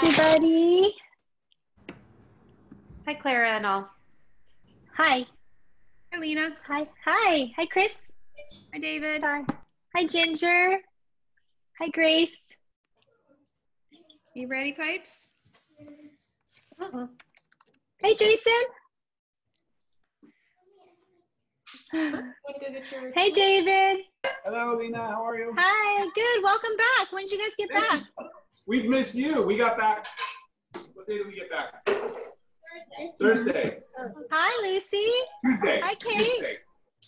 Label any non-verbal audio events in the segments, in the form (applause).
everybody. Hi, Clara and all. Hi. Hi, Lena. Hi. Hi. Hi, Chris. Hi, David. Hi. Hi, Ginger. Hi, Grace. You ready, Pipes? Uh-oh. Hey, Jason. Hey, David. Hello, Lena. How are you? Hi. Good. Welcome back. When did you guys get back? We've missed you. We got back. What day did we get back? Thursday. Hi, Lucy. Tuesday. Hi, Kate. Tuesday.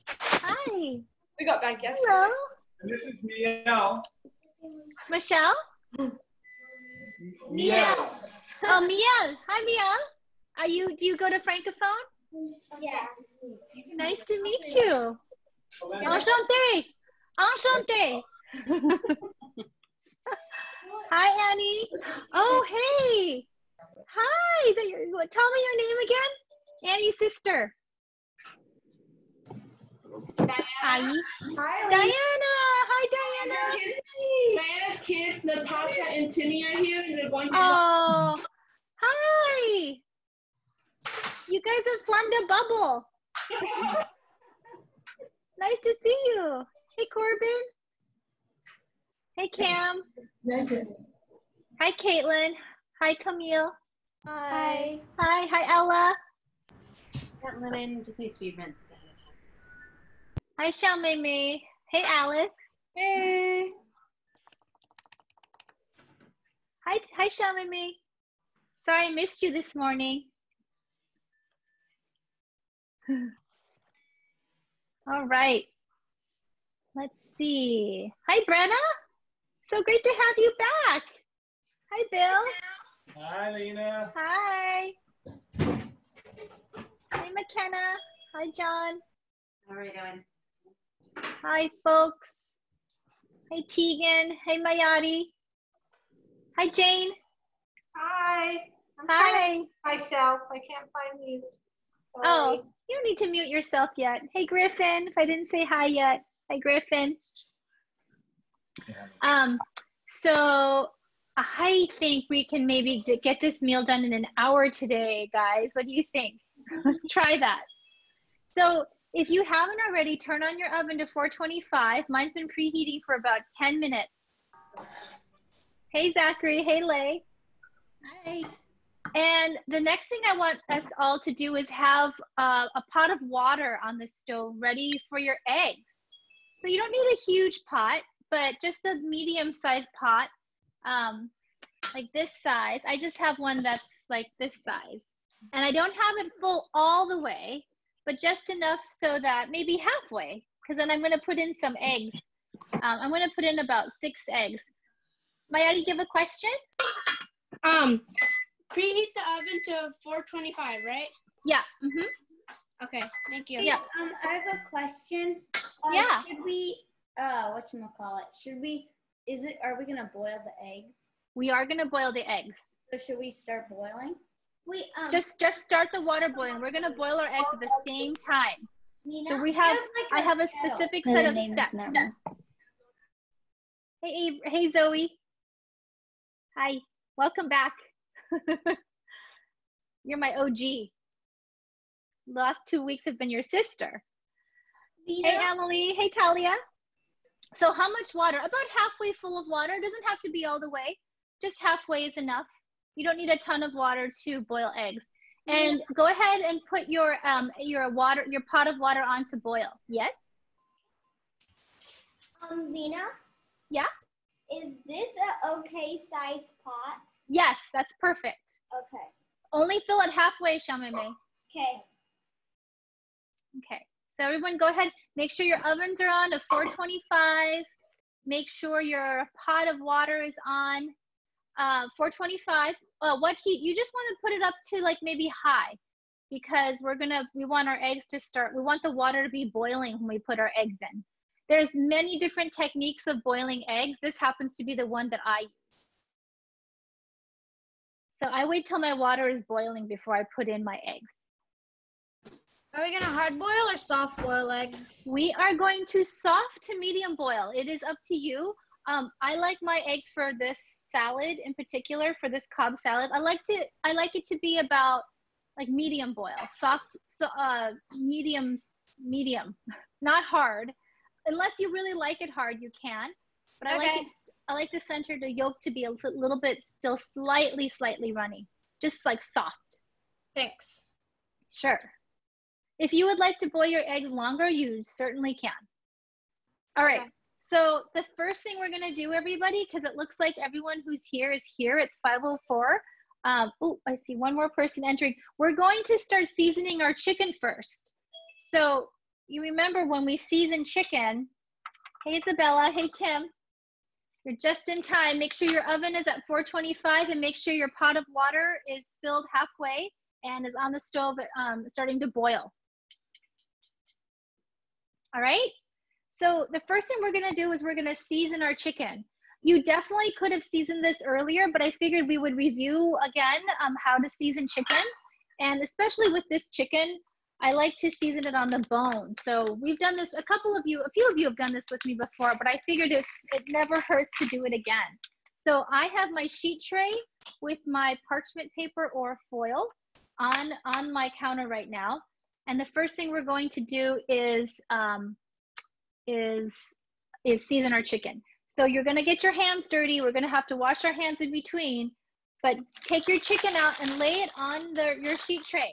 Hi. We got back yesterday. Hello. And this is Miel. Michelle. Miel. Oh, Miel. Hi, Miel. Are you? Do you go to Francophone? Yes. Nice to meet you. Enchanté. Enchanté. (laughs) Hi, Annie. Oh, hey. Hi. Is that your, tell me your name again. Annie's sister. Hi. Hi, Diana. Hi, Diana. Diana's kids, Natasha and Timmy are here, and they're going to. Oh, hi. You guys have formed a bubble. (laughs) Nice to see you. Hey, Corbin. Hey, Cam. Hi, Caitlin. Hi, Camille. Hi. Hi, hi, Ella. That lemon just needs to be rinsed. Hi, Xiao Mei Mei. Hey, Alice. Hey. Hi, hi, Xiao Mei Mei. Sorry I missed you this morning. (sighs) All right. Let's see. Hi, Brenna. So great to have you back. Hi, Bill. Hi, Lena. Hi. Hi, McKenna. Hi, John. How are you doing? Hi, folks. Hi, Tegan. Hey, Mayati. Hi, Jane. Hi. I'm Hi. trying myself. I can't find mute. Sorry. Oh, you don't need to mute yourself yet. Hey, Griffin, if I didn't say hi yet. Hi, Griffin. Um, so I think we can maybe get this meal done in an hour today, guys. What do you think? (laughs) Let's try that. So if you haven't already, turn on your oven to 425. Mine's been preheating for about 10 minutes. Hey, Zachary. Hey, Lay. Hi. And the next thing I want us all to do is have uh, a pot of water on the stove ready for your eggs. So you don't need a huge pot, but just a medium sized pot, um, like this size. I just have one that's like this size. And I don't have it full all the way, but just enough so that maybe halfway, because then I'm going to put in some eggs. Um, I'm going to put in about six eggs. Mayari, give a question? Um, preheat the oven to 425, right? Yeah. Mm-hmm. Okay, thank you. Yeah. Um, I have a question. Uh, Yeah. Should we, uh, what you call it? Should we, is it, are we gonna boil the eggs? We are going to boil the eggs. So should we start boiling? We um, just just start the water boiling. We're gonna boil our eggs at the same time. Nina, So we I have like I have a kettle. specific set of name steps. never. Hey hey Zoe. Hi. Welcome back. (laughs) You're my OG. The last two weeks have been your sister. Nina, Hey Emily. Hey Talia. So how much water? About halfway full of water. Doesn't have to be all the way. Just halfway is enough. You don't need a ton of water to boil eggs. And go ahead and put your um your water your pot of water on to boil. Yes? um, Nina, Yeah? is this a okay sized pot? Yes, that's perfect. Okay. Only fill it halfway, Shamime. Okay. Okay. So everyone go ahead, make sure your ovens are on to 425. Make sure your pot of water is on uh, 425. Uh, what heat? You just want to put it up to like maybe high because we're gonna, we want our eggs to start, we want the water to be boiling when we put our eggs in. There's many different techniques of boiling eggs. This happens to be the one that I use. So I wait till my water is boiling before I put in my eggs. Are we gonna hard boil or soft boil eggs? We are going to soft to medium boil. It is up to you. Um, I like my eggs for this salad in particular, for this Cobb salad. I like to I like it to be about like medium boil, soft, so, uh, medium, medium, (laughs) not hard. Unless you really like it hard, you can. But I like it. I like the center, the yolk to be a little bit still slightly, slightly runny, just like soft. Thanks. Sure. If you would like to boil your eggs longer, you certainly can. All right. Okay. So the first thing we're gonna do, everybody, because it looks like everyone who's here is here. It's 5:04. Um, oh, I see one more person entering. We're going to start seasoning our chicken first. So you remember when we season chicken. Hey, Isabella. Hey, Tim. You're just in time. Make sure your oven is at 425 and make sure your pot of water is filled halfway and is on the stove um, starting to boil. All right. So the first thing we're gonna do is we're gonna season our chicken. You definitely could have seasoned this earlier, but I figured we would review again um, how to season chicken. And especially with this chicken, I like to season it on the bone. So we've done this, a couple of you, a few of you have done this with me before, but I figured it, it never hurts to do it again. So I have my sheet tray with my parchment paper or foil on, on my counter right now. And the first thing we're going to do is, um, is, is season our chicken. So you're gonna get your hands dirty. We're gonna have to wash our hands in between, but take your chicken out and lay it on the, your sheet tray.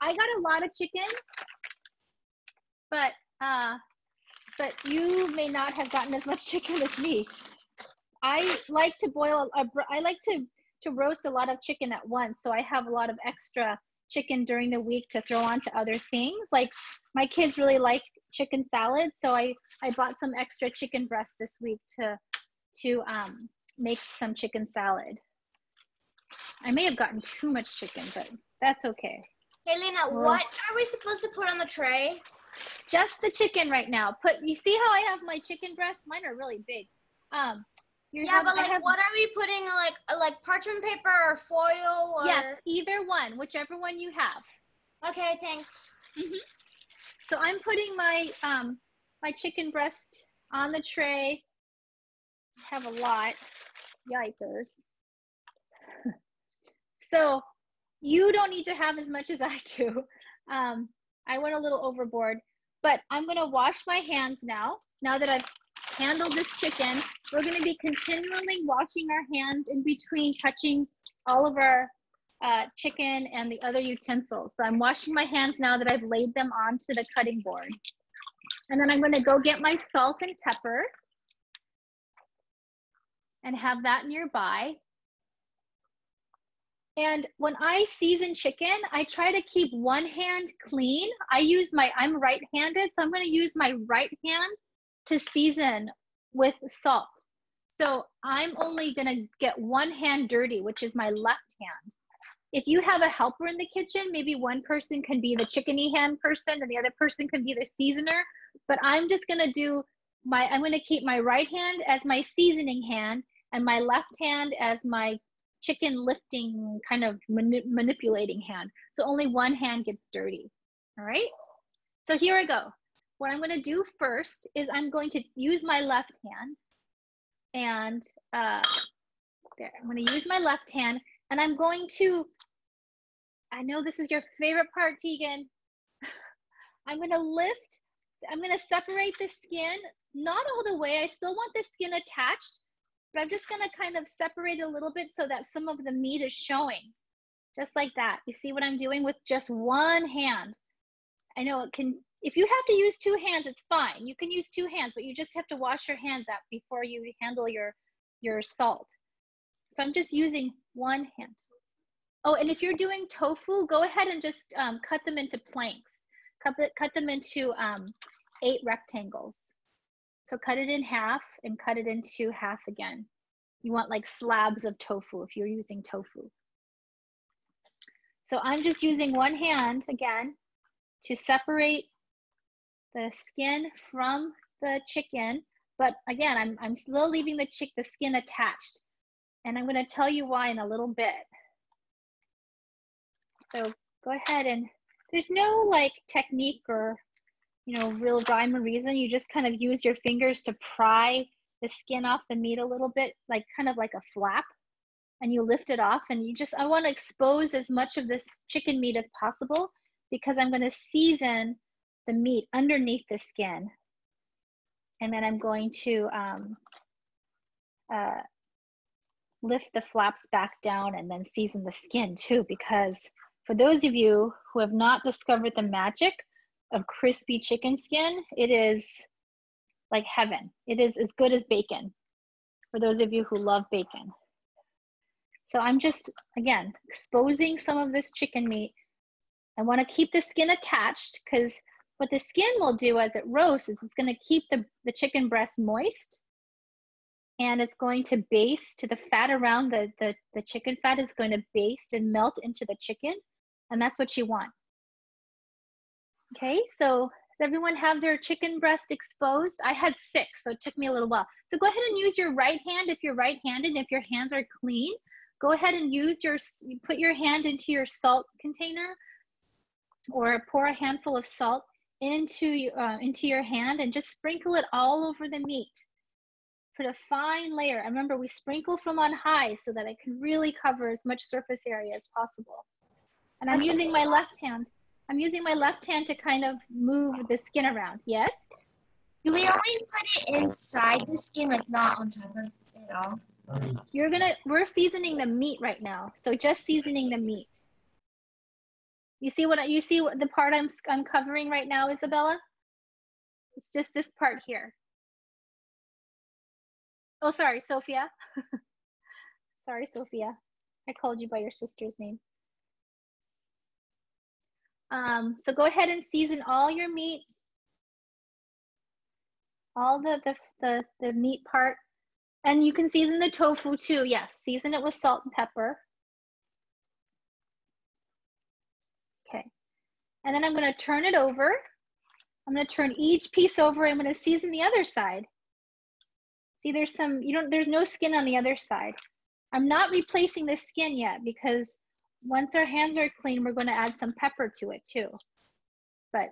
I got a lot of chicken, but, uh, but you may not have gotten as much chicken as me. I like to boil, a, I like to, to roast a lot of chicken at once. So I have a lot of extra chicken during the week to throw onto other things. Like my kids really like chicken salad, so I I bought some extra chicken breast this week to to um, make some chicken salad. I may have gotten too much chicken, but that's okay. Hey, Lynna, what are we supposed to put on the tray? Just the chicken right now. Put you see how I have my chicken breasts? Mine are really big. Um, you yeah, have- but like, have- what are we putting? Like, uh, like parchment paper or foil? Or... Yes, either one, whichever one you have. Okay, thanks. So I'm putting my um my chicken breast on the tray. I have a lot. Yikers. (laughs) so you don't need to have as much as I do. Um, I went a little overboard, but I'm gonna wash my hands now. Now that I've handled this chicken, we're gonna be continually washing our hands in between touching all of our uh, chicken and the other utensils. So I'm washing my hands now that I've laid them onto the cutting board. And then I'm gonna go get my salt and pepper and have that nearby. And when I season chicken, I try to keep one hand clean. I use my, I'm right-handed, so I'm gonna use my right hand to season with salt. So I'm only gonna get one hand dirty, which is my left hand if you have a helper in the kitchen, maybe one person can be the chickeny hand person and the other person can be the seasoner. But I'm just gonna do my, I'm gonna keep my right hand as my seasoning hand and my left hand as my chicken lifting kind of mani- manipulating hand. So only one hand gets dirty. All right. So here I go. What I'm gonna do first is I'm going to use my left hand and uh, there, I'm gonna use my left hand and I'm going to, I know this is your favorite part, Tegan. (laughs) I'm gonna lift, I'm gonna separate the skin, not all the way, I still want the skin attached, but I'm just gonna kind of separate a little bit so that some of the meat is showing. Just like that. You see what I'm doing with just one hand? I know it can, if you have to use two hands, it's fine. You can use two hands, but you just have to wash your hands out before you handle your, your salt. So I'm just using one hand. Oh, and if you're doing tofu, go ahead and just um, cut them into planks. Cut, cut them into um, eight rectangles. So cut it in half and cut it into half again. You want like slabs of tofu if you're using tofu. So I'm just using one hand again to separate the skin from the chicken. But again, I'm, I'm still leaving the chick the skin attached. And I'm gonna tell you why in a little bit. So go ahead and there's no like technique or you know real rhyme or reason. You just kind of use your fingers to pry the skin off the meat a little bit, like kind of like a flap, and you lift it off. And you just, I want to expose as much of this chicken meat as possible because I'm going to season the meat underneath the skin. And then I'm going to um, uh, lift the flaps back down and then season the skin too, because for those of you who have not discovered the magic of crispy chicken skin, it is like heaven. It is as good as bacon for those of you who love bacon. So I'm just, again, exposing some of this chicken meat. I wanna keep the skin attached because what the skin will do as it roasts is it's gonna keep the, the chicken breast moist and it's going to baste to the fat around the, the, the chicken fat is going to baste and melt into the chicken. And that's what you want. Okay, so does everyone have their chicken breast exposed? I had six, so it took me a little while. So go ahead and use your right hand if you're right-handed. If your hands are clean, go ahead and use your, put your hand into your salt container or pour a handful of salt into, uh, into your hand and just sprinkle it all over the meat. Put a fine layer. I remember we sprinkle from on high so that it can really cover as much surface area as possible. And I'm using my left hand. I'm using my left hand to kind of move the skin around. Yes? Do we only put it inside the skin, like not on top of it at all? You're gonna, we're seasoning the meat right now. So just seasoning the meat. You see what, you see what the part I'm, I'm covering right now, Isabella? It's just this part here. Oh, sorry, Sophia. (laughs) sorry, Sophia. I called you by your sister's name. Um, so go ahead and season all your meat, all the, the, the, the meat part. And you can season the tofu too. Yes, season it with salt and pepper. Okay. And then I'm gonna turn it over. I'm gonna turn each piece over. I'm gonna season the other side. See, there's some, you don't, there's no skin on the other side. I'm not replacing the skin yet because once our hands are clean, we're going to add some pepper to it too. But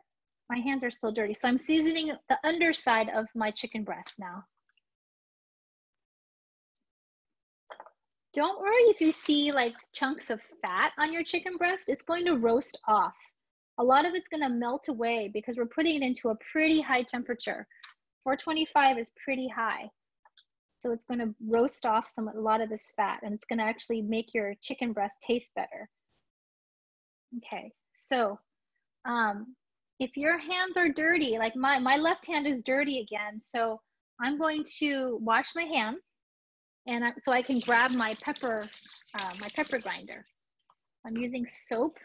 my hands are still dirty. So I'm seasoning the underside of my chicken breast now. Don't worry if you see like chunks of fat on your chicken breast, it's going to roast off. A lot of it's gonna melt away because we're putting it into a pretty high temperature. 425 is pretty high. So it's going to roast off some a lot of this fat and it's going to actually make your chicken breast taste better. Okay, so um, if your hands are dirty, like my, my left hand is dirty again, so I'm going to wash my hands and I, so I can grab my pepper, uh, my pepper grinder. I'm using soap.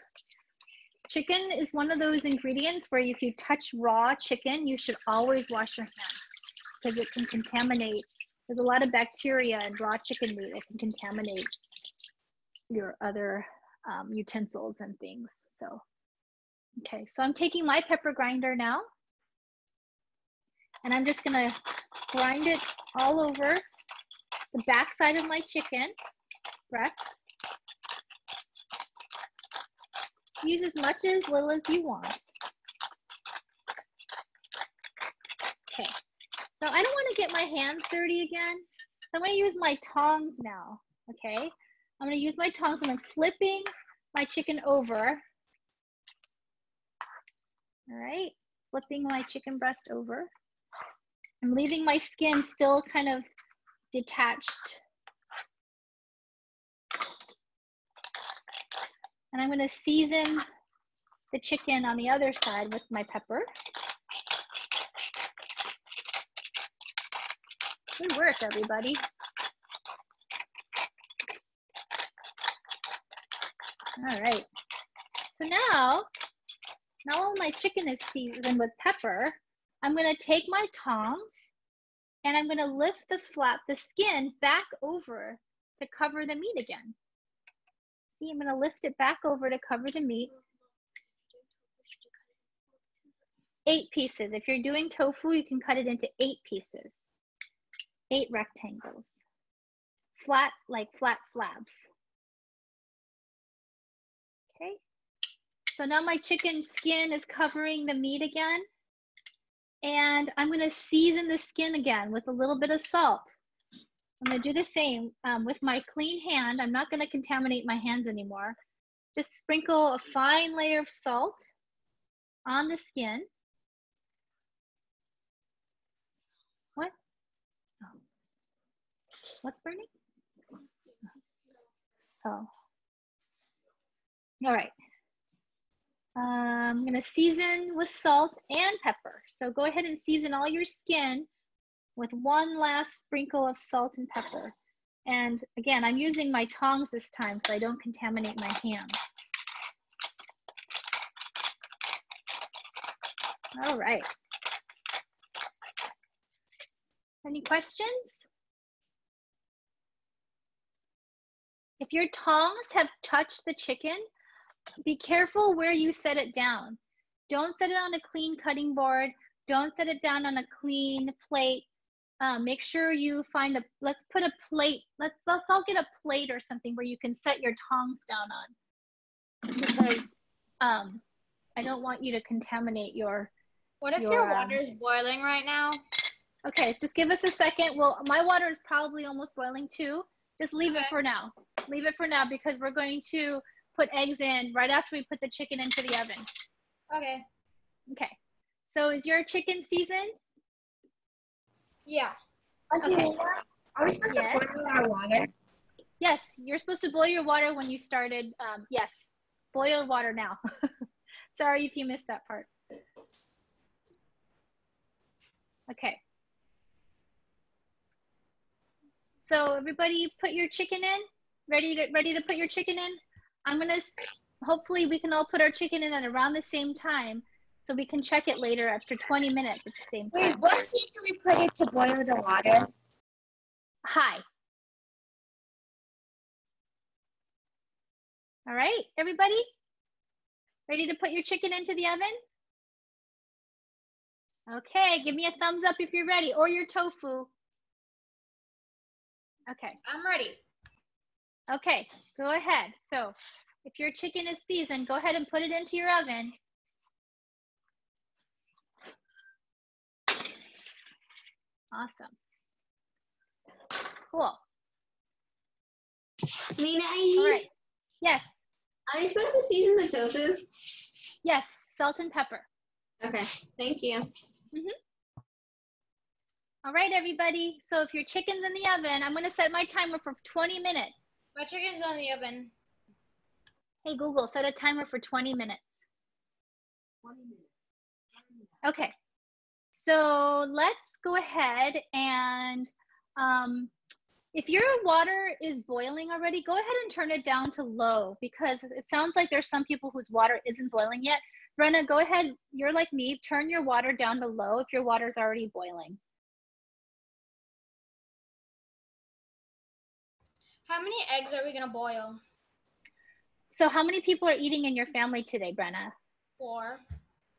Chicken is one of those ingredients where if you touch raw chicken, you should always wash your hands because it can contaminate there's a lot of bacteria in raw chicken meat that can contaminate your other um, utensils and things. So, okay, so I'm taking my pepper grinder now and I'm just gonna grind it all over the back side of my chicken breast. Use as much as little as you want. Okay, so I don't want to get my hands dirty again. So I'm going to use my tongs now, okay? I'm going to use my tongs and I'm flipping my chicken over. All right, flipping my chicken breast over. I'm leaving my skin still kind of detached. And I'm gonna season the chicken on the other side with my pepper. Good work, everybody. All right. So now, now all my chicken is seasoned with pepper, I'm gonna take my tongs and I'm gonna lift the flap, the skin back over to cover the meat again. See, I'm gonna lift it back over to cover the meat. Eight pieces. If you're doing tofu, you can cut it into eight pieces eight rectangles, flat, like flat slabs. Okay, so now my chicken skin is covering the meat again. And I'm gonna season the skin again with a little bit of salt. I'm gonna do the same um, with my clean hand. I'm not gonna contaminate my hands anymore. Just sprinkle a fine layer of salt on the skin. What? Oh. What's burning? Oh. All right. Um, I'm gonna season with salt and pepper. So go ahead and season all your skin with one last sprinkle of salt and pepper. And again, I'm using my tongs this time so I don't contaminate my hands. All right. Any questions? If your tongs have touched the chicken, be careful where you set it down. Don't set it on a clean cutting board. Don't set it down on a clean plate. Um, make sure you find a, let's put a plate, let's, let's all get a plate or something where you can set your tongs down on. Because um, I don't want you to contaminate your, What if Your, your um, water is boiling right now? okay, just give us a second. Well, my water is probably almost boiling too. Just leave it for now. Leave it for now because we're going to put eggs in right after we put the chicken into the oven. Okay. Okay. So is your chicken seasoned? Yeah. Okay. Are we supposed Yes. to boil our water? Yes, you're supposed to boil your water when you started. Um, yes, boil water now. (laughs) Sorry if you missed that part. Okay. So everybody put your chicken in? Ready to, ready to put your chicken in? I'm gonna, hopefully we can all put our chicken in at around the same time so we can check it later after 20 minutes at the same time. Wait, what heat do we put it to boil the water? Hi. All right, everybody? Ready to put your chicken into the oven? Okay, give me a thumbs up if you're ready, or your tofu. Okay, I'm ready. okay, go ahead. So if your chicken is seasoned, go ahead and put it into your oven. Awesome. Cool. Lynna, All right. Yes, are you supposed to season the tofu? yes, salt and pepper. Okay, thank you. Mm-hmm. All right, everybody. So if your chicken's in the oven, I'm going to set my timer for 20 minutes. My chicken's on the oven. Hey, Google, set a timer for 20 minutes. Okay. So let's go ahead and um, if your water is boiling already, go ahead and turn it down to low because it sounds like there's some people whose water isn't boiling yet. Brenna, go ahead. You're like me. Turn your water down to low if your water's already boiling. How many eggs are we gonna boil? So how many people are eating in your family today, Brenna? Four.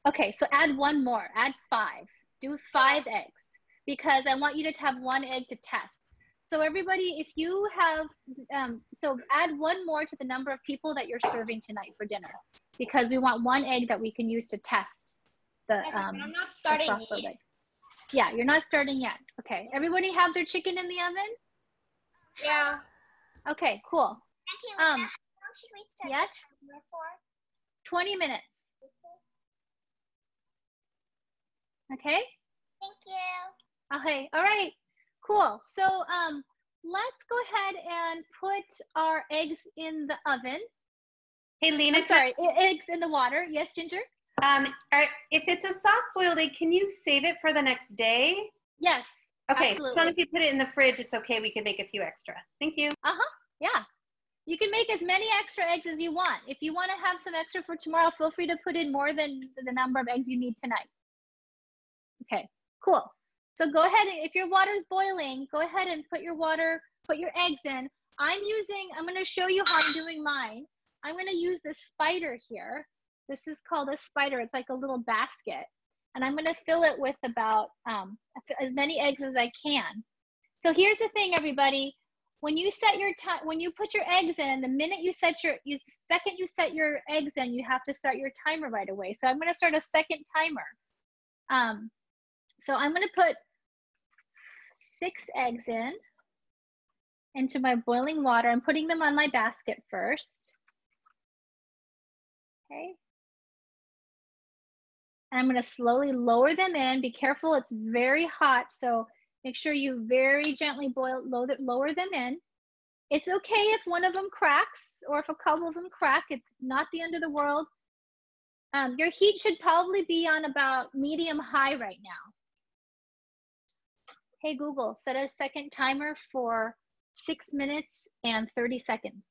Okay, so add one more, add five. Do five eggs because I want you to have one egg to test. So everybody, if you have, um, so add one more to the number of people that you're serving tonight for dinner because we want one egg that we can use to test the, Okay, um, I'm not starting yet. Yeah, you're not starting yet. Okay, everybody have their chicken in the oven? Yeah. Okay, cool. Auntie Um, how long should we set yes? the timer for? 20 minutes. Okay? Thank you. Okay, all right, cool. So um, let's go ahead and put our eggs in the oven. Hey, Lynna, I'm sorry, eggs in the water. Yes, Ginger? Um, are, if it's a soft boiled egg, can you save it for the next day? Yes, Okay, so as long as you put it in the fridge, it's okay. We can make a few extra. Thank you. Uh huh, yeah. You can make as many extra eggs as you want. If you want to have some extra for tomorrow, feel free to put in more than the number of eggs you need tonight. Okay, cool. So go ahead, and if your water's boiling, go ahead and put your water, put your eggs in. I'm using, I'm going to show you how I'm doing mine. I'm going to use this spider here. This is called a spider. It's like a little basket. And I'm going to fill it with about um, as many eggs as I can. So here's the thing, everybody. When you set your time, when you put your eggs in, the minute you set your, you second you set your eggs in, you have to start your timer right away. So I'm going to start a second timer. Um, So I'm gonna put six eggs in into my boiling water. I'm putting them on my basket first. Okay. And I'm gonna slowly lower them in. Be careful, it's very hot. So make sure you very gently boil, lower, lower them in. It's okay if one of them cracks or if a couple of them crack. It's not the end of the world. Um, your heat should probably be on about medium high right now. Hey Google, set a second timer for six minutes and 30 seconds.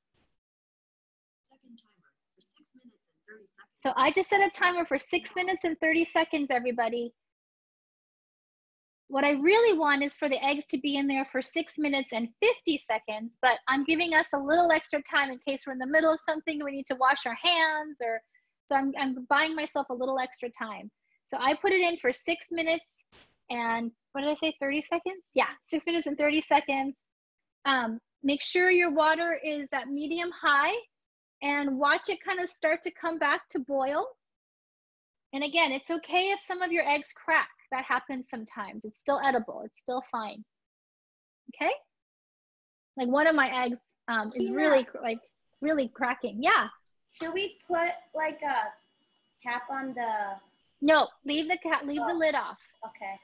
So I just set a timer for six minutes and 30 seconds, everybody. What I really want is for the eggs to be in there for six minutes and 50 seconds, but I'm giving us a little extra time in case we're in the middle of something and we need to wash our hands or, so I'm, I'm buying myself a little extra time. So I put it in for six minutes and what did I say, 30 seconds? Yeah, six minutes and 30 seconds. Um, make sure your water is at medium high and watch it kind of start to come back to boil. And again, it's okay if some of your eggs crack. That happens sometimes. It's still edible. It's still fine. Okay? Like one of my eggs um, is Yeah. really like really cracking. Yeah. Should we put like a cap on the? No, leave the cat leave the Oh. lid off. Okay.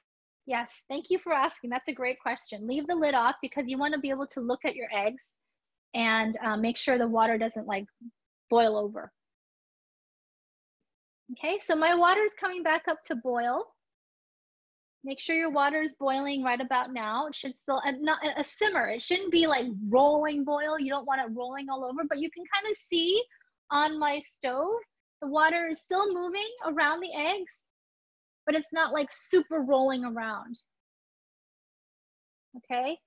Yes, thank you for asking. That's a great question. Leave the lid off because you want to be able to look at your eggs and uh, make sure the water doesn't like boil over. Okay, so my water is coming back up to boil. Make sure your water is boiling right about now. It should still a, not a simmer. It shouldn't be like rolling boil. You don't want it rolling all over, but you can kind of see on my stove the water is still moving around the eggs but it's not like super rolling around. Okay.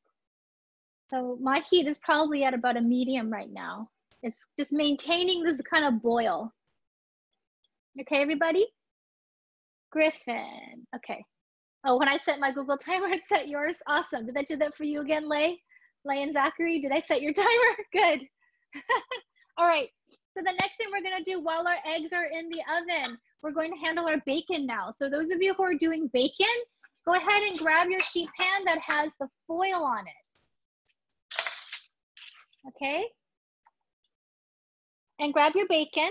So my heat is probably at about a medium right now. It's just maintaining this kind of boil. Okay, everybody? Griffin. Okay. Oh, when I set my Google timer, (laughs) it set yours. Awesome. Did I do that for you again, Lay? Lay and Zachary, did I set your (laughs) timer? Good. (laughs) All right. So the next thing we're gonna do while our eggs are in the oven, we're going to handle our bacon now. So those of you who are doing bacon, go ahead and grab your sheet pan that has the foil on it. Okay? And grab your bacon.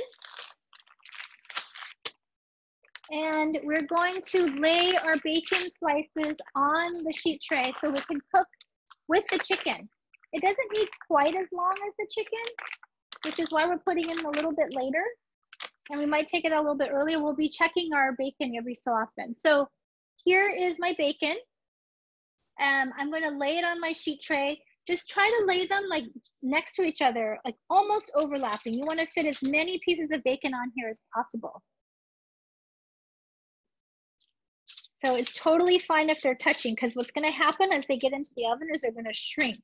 And we're going to lay our bacon slices on the sheet tray so we can cook with the chicken. It doesn't need quite as long as the chicken, which is why we're putting in a little bit later. And we might take it a little bit earlier. We'll be checking our bacon every so often. So here is my bacon. Um, I'm gonna lay it on my sheet tray. Just try to lay them like next to each other, like almost overlapping. You wanna fit as many pieces of bacon on here as possible. So it's totally fine if they're touching because what's gonna happen as they get into the oven is they're gonna shrink.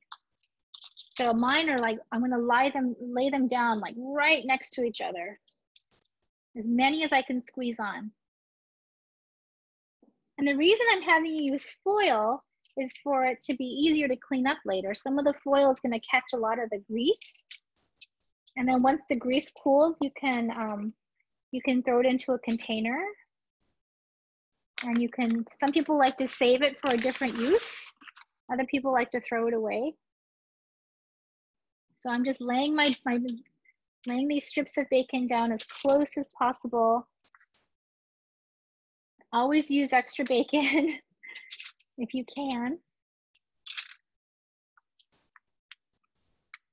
So mine are like, I'm gonna lie them, lay them down like right next to each other. As many as I can squeeze on. And the reason I'm having you use foil is for it to be easier to clean up later. Some of the foil is gonna catch a lot of the grease. And then once the grease cools, you can, um, you can throw it into a container. And you can, some people like to save it for a different use. Other people like to throw it away. So I'm just laying my, my laying these strips of bacon down as close as possible. Always use extra bacon (laughs) if you can.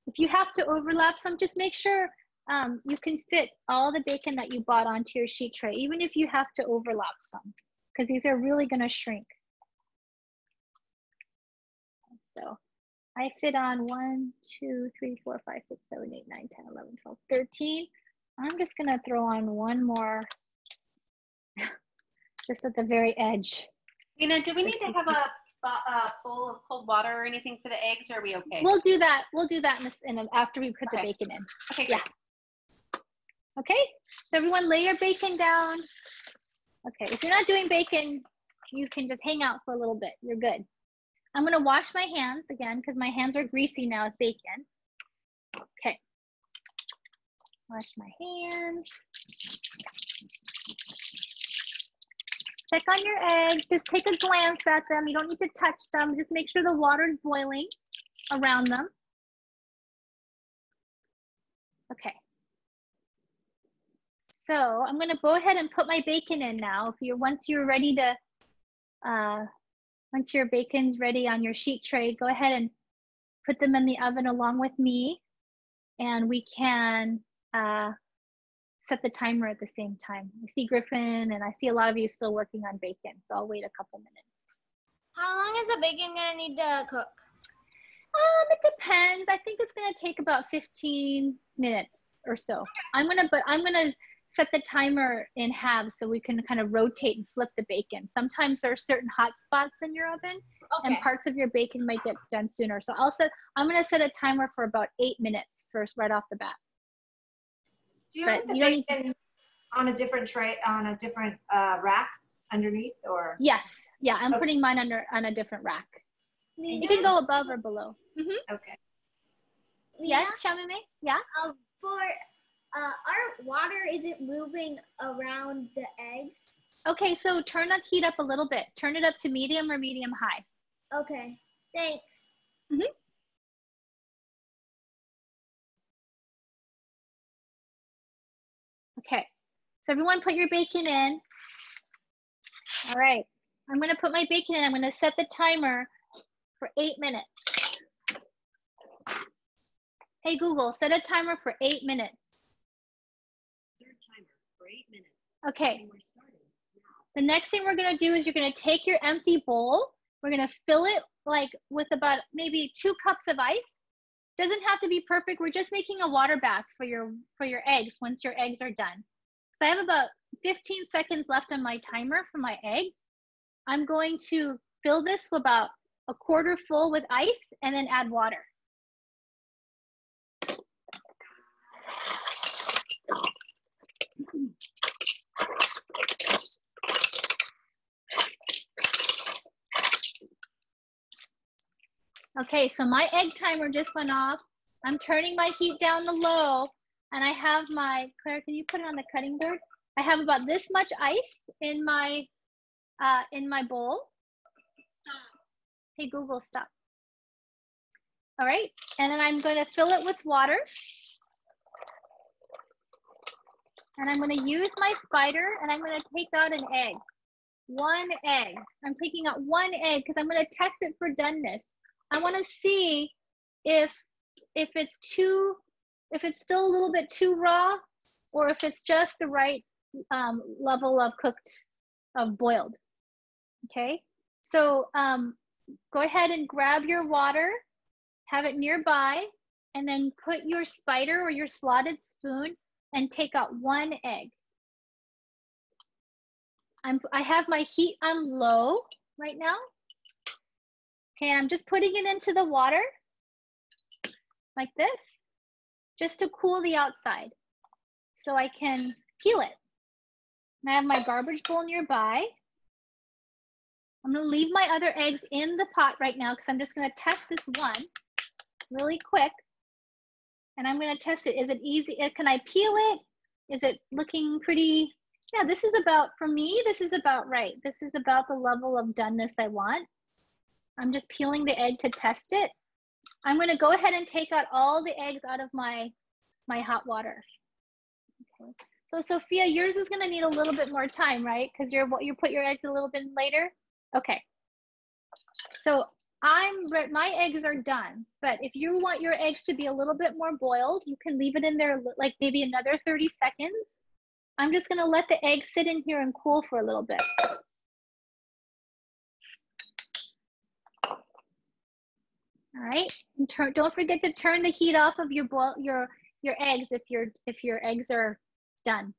If you have to overlap some, just make sure um, you can fit all the bacon that you bought onto your sheet tray, even if you have to overlap some, because these are really gonna shrink. So I fit on 1, 2, 3, 4, 5, 6, 7, 8, 9, 10, 11, 12, 13. I'm just gonna throw on one more (laughs) just at the very edge. Lynna, do we need to have a, (laughs) a bowl of cold water or anything for the eggs, or are we okay? We'll do that. We'll do that in, this, in a, after we put the bacon in. okay, yeah. Okay, so everyone lay your bacon down. Okay, if you're not doing bacon, you can just hang out for a little bit. You're good. I'm gonna wash my hands again because my hands are greasy now with bacon. Okay. Wash my hands. check on your eggs. Just take a glance at them. You don't need to touch them. Just make sure the water is boiling around them. Okay. So I'm gonna go ahead and put my bacon in now. If you're once you're ready to, uh, once your bacon's ready on your sheet tray, go ahead and put them in the oven along with me, and we can uh, set the timer at the same time. I see Griffin, and I see a lot of you still working on bacon, so I'll wait a couple minutes. How long is the bacon gonna need to cook? Um, it depends. I think it's gonna take about 15 minutes or so. I'm gonna, but I'm gonna set the timer in halves so we can kind of rotate and flip the bacon. Sometimes there are certain hot spots in your oven Okay. and parts of your bacon might get done sooner. So I'll set, I'm gonna set a timer for about eight minutes first, right off the bat. Do you But put the you don't need bacon on a different tray, on a different uh, rack underneath, or? Yes, yeah, I'm Okay. putting mine under on a different rack. Lynna, You can go above or below. hmm Okay. Lynna, Yes, Shamime? Yeah? uh, for uh, our water isn't moving around the eggs. Okay, so turn the heat up a little bit. Turn it up to medium or medium high. Okay, thanks. Okay, so everyone put your bacon in. All right, I'm gonna put my bacon in. I'm gonna set the timer for eight minutes. Hey Google, set a timer for eight minutes. Okay. The next thing we're gonna do is you're gonna take your empty bowl. We're gonna fill it like with about maybe two cups of ice. Doesn't have to be perfect. We're just making a water bath for your for your eggs once your eggs are done. So I have about 15 seconds left on my timer for my eggs. I'm going to fill this about a quarter full with ice and then add water. Okay, so my egg timer just went off. I'm turning my heat down to low and I have my, Claire, can you put it on the cutting board? I have about this much ice in my, uh, in my bowl. Stop. Hey, Google, stop. All right, and then I'm gonna fill it with water. And I'm gonna use my spider and I'm gonna take out an egg. One egg. I'm taking out one egg because I'm gonna test it for doneness. I wanna see if, if it's too, if it's still a little bit too raw or if it's just the right um, level of cooked, of boiled. Okay, so um, go ahead and grab your water, have it nearby, and then put your spider or your slotted spoon and take out one egg. I'm, I have my heat on low right now. Okay, I'm just putting it into the water like this, just to cool the outside so I can peel it. And I have my garbage bowl nearby. I'm gonna leave my other eggs in the pot right now because I'm just gonna test this one really quick. And I'm gonna test it. Is it easy? uh, Can I peel it? Is it looking pretty? Yeah, this is about, for me, this is about right. This is about the level of doneness I want. I'm just peeling the egg to test it. I'm gonna go ahead and take out all the eggs out of my, my hot water. Okay. So Sophia, yours is gonna need a little bit more time, right? Because you're you put your eggs a little bit later. Okay. So I'm my eggs are done, but if you want your eggs to be a little bit more boiled, you can leave it in there like maybe another 30 seconds. I'm just gonna let the egg sit in here and cool for a little bit. All right, and turn, don't forget to turn the heat off of your boil your your eggs if your if your eggs are done.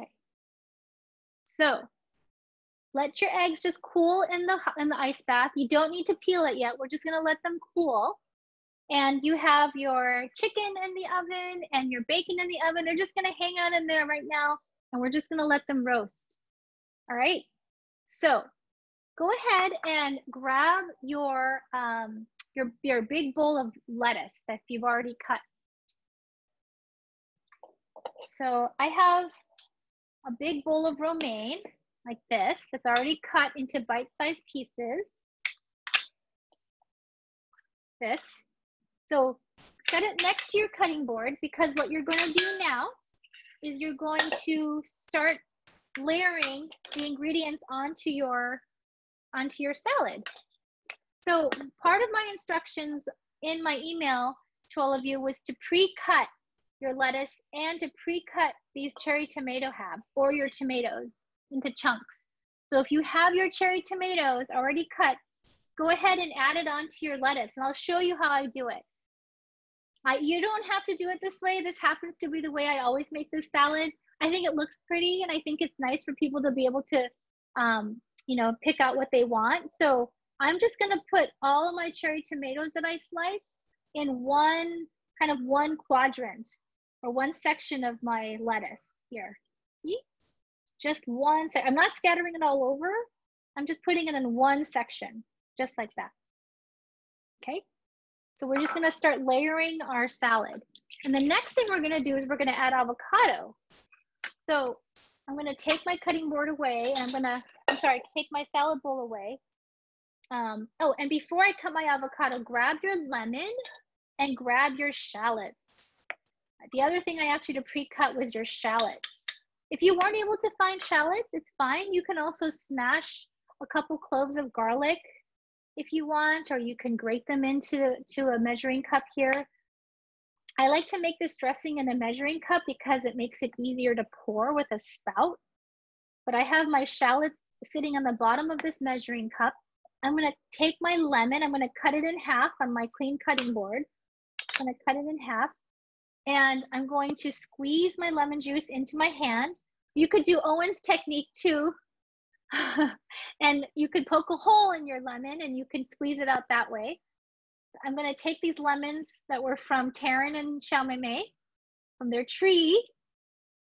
Okay. So let your eggs just cool in the in the ice bath. You don't need to peel it yet. We're just gonna let them cool. And you have your chicken in the oven and your bacon in the oven. They're just gonna hang out in there right now, and we're just gonna let them roast. All right. So go ahead and grab your um, your your big bowl of lettuce that you've already cut. So I have a big bowl of romaine like this that's already cut into bite-sized pieces. This. So set it next to your cutting board because what you're going to do now is you're going to start layering the ingredients onto your onto your salad. So part of my instructions in my email to all of you was to pre-cut your lettuce and to pre-cut these cherry tomato halves or your tomatoes into chunks. So if you have your cherry tomatoes already cut, go ahead and add it onto your lettuce and I'll show you how I do it. I, you don't have to do it this way. This happens to be the way I always make this salad. I think it looks pretty and I think it's nice for people to be able to, um, you know, pick out what they want. So I'm just gonna put all of my cherry tomatoes that I sliced in one kind of one quadrant or one section of my lettuce here. See? Just one sec. I'm not scattering it all over. I'm just putting it in one section, just like that. Okay. So we're just gonna start layering our salad. And the next thing we're gonna do is we're gonna add avocado. So I'm gonna take my cutting board away and I'm gonna, I'm sorry, take my salad bowl away. Um, oh, and before I cut my avocado, grab your lemon and grab your shallots. The other thing I asked you to pre-cut was your shallots. If you weren't able to find shallots, it's fine. You can also smash a couple cloves of garlic if you want, or you can grate them into to a measuring cup here. I like to make this dressing in a measuring cup because it makes it easier to pour with a spout. But I have my shallots sitting on the bottom of this measuring cup. I'm gonna take my lemon, I'm gonna cut it in half on my clean cutting board. I'm gonna cut it in half and I'm going to squeeze my lemon juice into my hand. You could do Owen's technique too. (laughs) and you could poke a hole in your lemon and you can squeeze it out that way. I'm going to take these lemons that were from Taryn and Xiaomei from their tree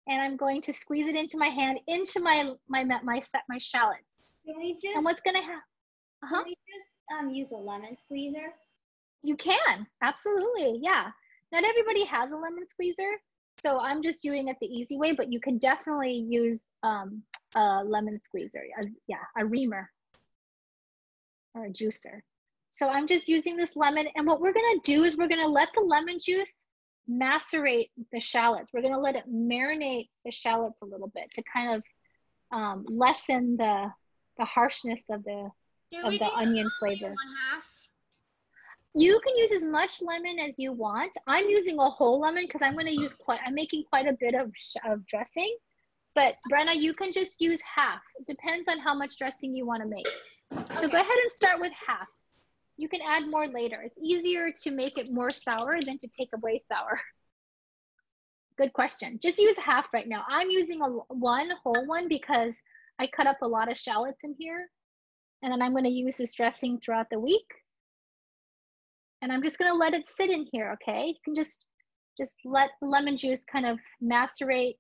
and I'm going to squeeze it into my hand into my my my set my shallots. Can we just And what's going to happen? Uh-huh. can we just um use a lemon squeezer? You can. Absolutely. Yeah. Not everybody has a lemon squeezer. So I'm just doing it the easy way, but you can definitely use um, a lemon squeezer. A, yeah, a reamer or a juicer. So I'm just using this lemon. And what we're going to do is we're going to let the lemon juice macerate the shallots. We're going to let it marinate the shallots a little bit to kind of um, lessen the the harshness of the Can of the onion flavor. One half. You can use as much lemon as you want. I'm using a whole lemon because I'm going to use quite. I'm making quite a bit of of dressing. But Brenna, you can just use half. It depends on how much dressing you want to make. So go ahead and start with half. You can add more later. It's easier to make it more sour than to take away sour. (laughs) Good question. Just use half right now. I'm using a one whole one because I cut up a lot of shallots in here. And then I'm going to use this dressing throughout the week. And I'm just going to let it sit in here, okay? You can just just let the lemon juice kind of macerate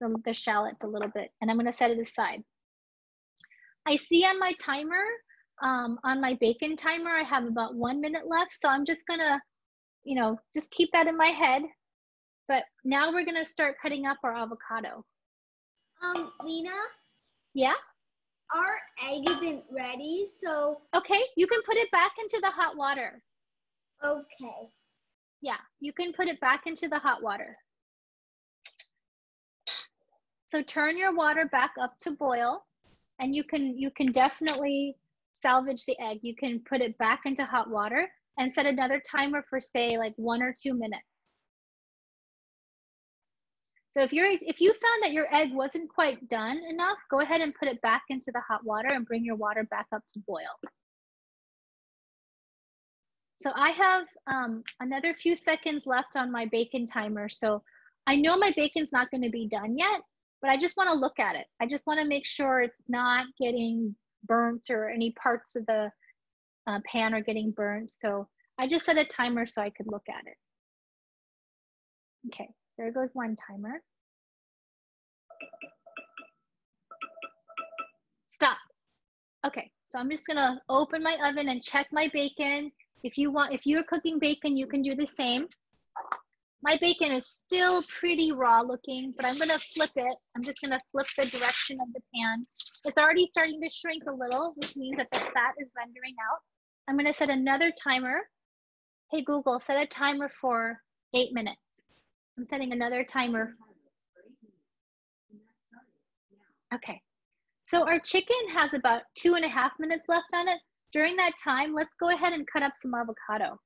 the, the shallots a little bit. And I'm going to set it aside. I see on my timer, um, on my bacon timer, I have about one minute left. So I'm just going to, you know, just keep that in my head. But now we're going to start cutting up our avocado. Um, Lynna, Yeah? our egg isn't ready, so Okay, you can put it back into the hot water. Okay. Yeah, you can put it back into the hot water. So turn your water back up to boil and you can you can definitely salvage the egg. You can put it back into hot water and set another timer for say like 1 or 2 minutes. So if you're if you found that your egg wasn't quite done enough, go ahead and put it back into the hot water and bring your water back up to boil. So I have um, another few seconds left on my bacon timer. So I know my bacon's not going to be done yet, but I just want to look at it. I just want to make sure it's not getting burnt or any parts of the uh, pan are getting burnt. So I just set a timer so I could look at it. Okay, there goes one timer. Stop. Okay, so I'm just gonna open my oven and check my bacon. If you want, if you're cooking bacon, you can do the same. My bacon is still pretty raw looking, but I'm gonna flip it. I'm just gonna flip the direction of the pan. It's already starting to shrink a little, which means that the fat is rendering out. I'm gonna set another timer. Hey Google, set a timer for eight minutes. I'm setting another timer. Okay, so our chicken has about two and a half minutes left on it. During that time, let's go ahead and cut up some avocado.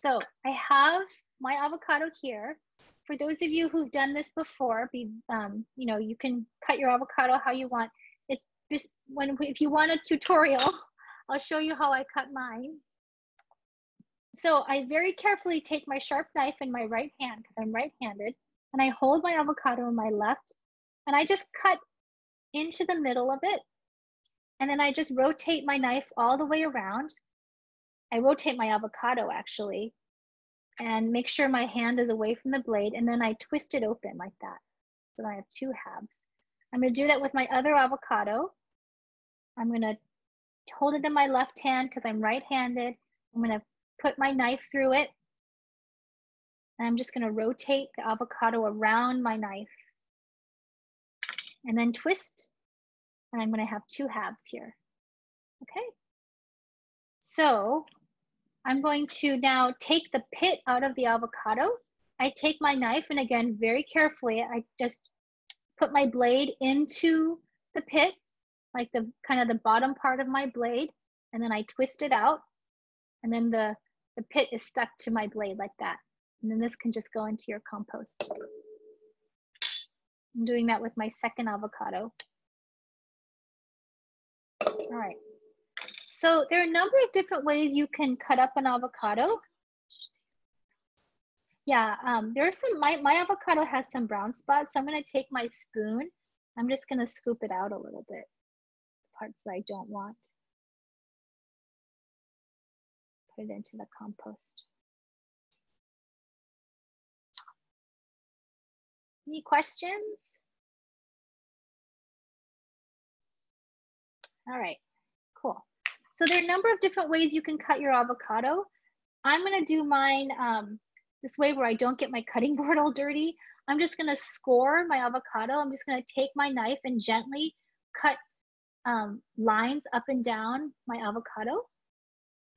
So I have my avocado here. For those of you who've done this before, be, um, you know, you can cut your avocado how you want. It's just when, if you want a tutorial, (laughs) I'll show you how I cut mine. So I very carefully take my sharp knife in my right hand because I'm right-handed and I hold my avocado in my left and I just cut into the middle of it. And then I just rotate my knife all the way around. I rotate my avocado actually and make sure my hand is away from the blade and then I twist it open like that. So I have two halves. I'm gonna do that with my other avocado. I'm gonna hold it in my left hand because I'm right-handed. I'm gonna put my knife through it. And I'm just gonna rotate the avocado around my knife and then twist. And I'm gonna have two halves here, okay? So I'm going to now take the pit out of the avocado. I take my knife and again, very carefully, I just put my blade into the pit, like the kind of the bottom part of my blade, and then I twist it out. And then the, the pit is stuck to my blade like that. And then this can just go into your compost. I'm doing that with my second avocado. All right. So there are a number of different ways you can cut up an avocado. Yeah, um, there's some, my, my avocado has some brown spots. So I'm gonna take my spoon. I'm just gonna scoop it out a little bit, parts that I don't want. Put it into the compost. Any questions? All right, cool. So there are a number of different ways you can cut your avocado. I'm gonna do mine um, this way where I don't get my cutting (laughs) board all dirty. I'm just gonna score my avocado. I'm just gonna take my knife and gently cut um, lines up and down my avocado.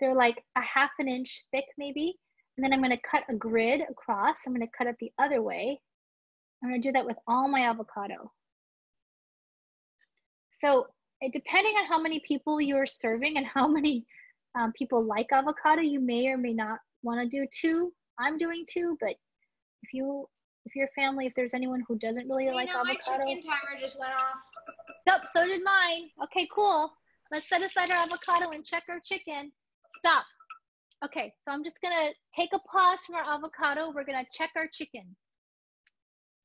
They're like a half an inch thick maybe. And then I'm gonna cut a grid across. I'm gonna cut it the other way. I'm gonna do that with all my avocado. So depending on how many people you're serving and how many um, people like avocado, you may or may not wanna do two. I'm doing two, but if you, if your family, if there's anyone who doesn't really like know, avocado. My chicken timer just went off. Nope, so did mine. Okay, cool. Let's set aside our avocado and check our chicken. Stop. Okay, so I'm just gonna take a pause from our avocado. We're gonna check our chicken.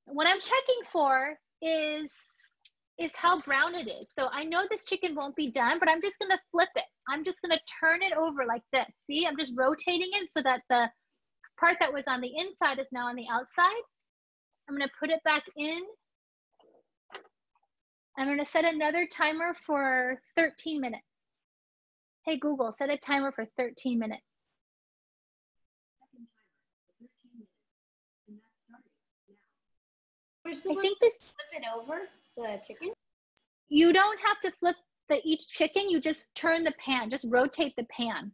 What I'm checking for is is how brown it is. So I know this chicken won't be done, but I'm just gonna flip it. I'm just gonna turn it over like this. See, I'm just rotating it so that the part that was on the inside is now on the outside. I'm gonna put it back in. I'm gonna set another timer for 13 minutes. Hey Google, set a timer for 13 minutes. I think this flip it over the chicken. you don't have to flip the each chicken, you just turn the pan, just rotate the pan.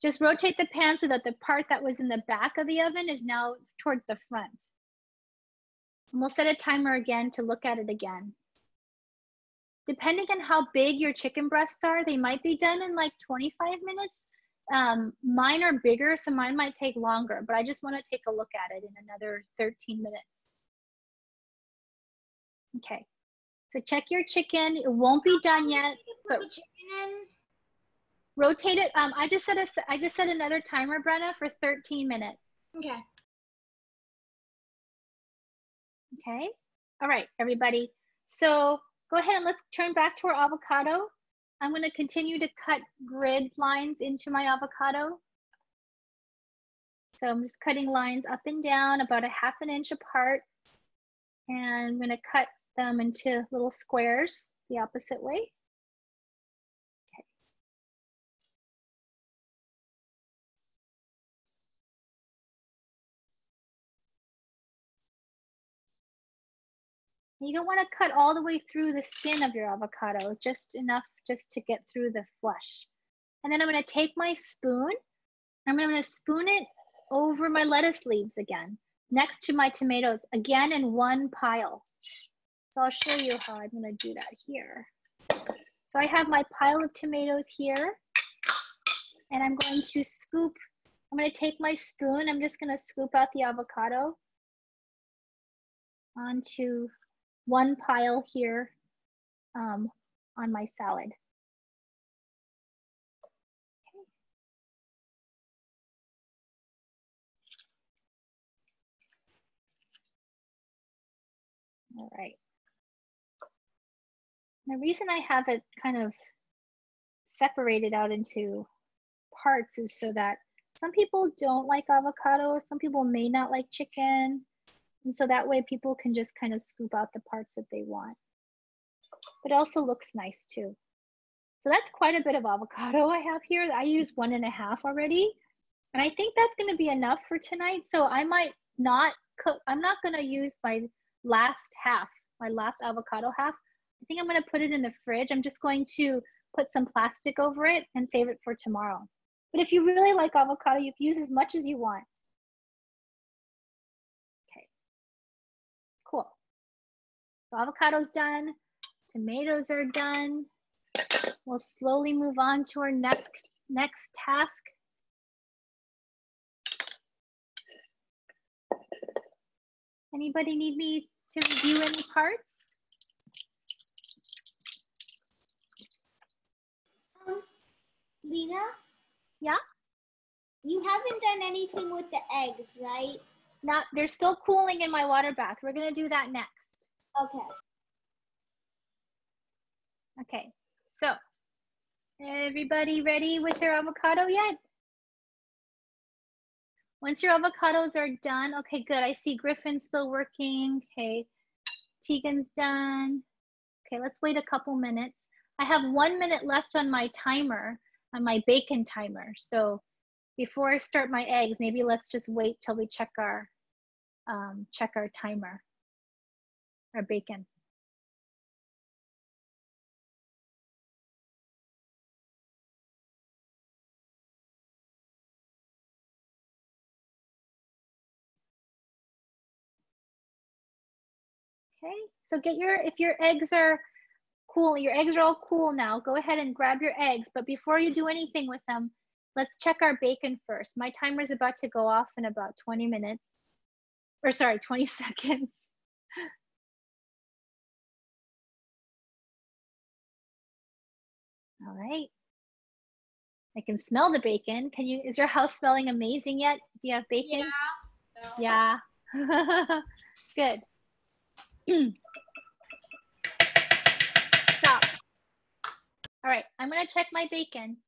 Just rotate the pan so that the part that was in the back of the oven is now towards the front. And we'll set a timer again to look at it again. Depending on how big your chicken breasts are, they might be done in like 25 minutes. Um, mine are bigger, so mine might take longer, but I just wanna take a look at it in another 13 minutes. Okay, so check your chicken. It won't be done yet, Put the chicken in. rotate it. Um, I just set a, I just set another timer, Brenna, for 13 minutes. Okay. Okay. All right, everybody. So go ahead and let's turn back to our avocado. I'm going to continue to cut grid lines into my avocado. So I'm just cutting lines up and down about a half an inch apart. And I'm going to cut them into little squares the opposite way. Okay. You don't want to cut all the way through the skin of your avocado, just enough just to get through the flesh. And then I'm going to take my spoon, I'm going to spoon it over my lettuce leaves again, next to my tomatoes, again in one pile. So I'll show you how I'm going to do that here. So I have my pile of tomatoes here, and I'm going to scoop, I'm going to take my spoon, I'm just going to scoop out the avocado onto one pile here um, on my salad. All right. The reason I have it kind of separated out into parts is so that some people don't like avocado, some people may not like chicken, and so that way people can just kind of scoop out the parts that they want. But it also looks nice too. So that's quite a bit of avocado I have here. I use one and a half already. And I think that's gonna be enough for tonight. So I might not cook, I'm not gonna use my last half, my last avocado half. I think I'm gonna put it in the fridge. I'm just going to put some plastic over it and save it for tomorrow. But if you really like avocado, you can use as much as you want. Okay, cool. So avocado's done. Tomatoes are done. We'll slowly move on to our next, next task. Anybody need me to review any parts? Um, Lynna? Yeah? You haven't done anything with the eggs, right? Now they're still cooling in my water bath. We're gonna do that next. Okay. Okay, so everybody ready with their avocado yet? Once your avocados are done, okay, good. I see Griffin's still working. Okay, Tegan's done. Okay, let's wait a couple minutes. I have one minute left on my timer, on my bacon timer. So before I start my eggs, maybe let's just wait till we check our um, check our timer, our bacon. Okay, so get your, if your eggs are cool, your eggs are all cool now, go ahead and grab your eggs. But before you do anything with them, let's check our bacon first. My timer is about to go off in about 20 minutes, or sorry, 20 (laughs) seconds. All right. I can smell the bacon. Can you, is your house smelling amazing yet? Do you have bacon? Yeah. Yeah. (laughs) Good. (clears throat) All right, I'm gonna check my bacon.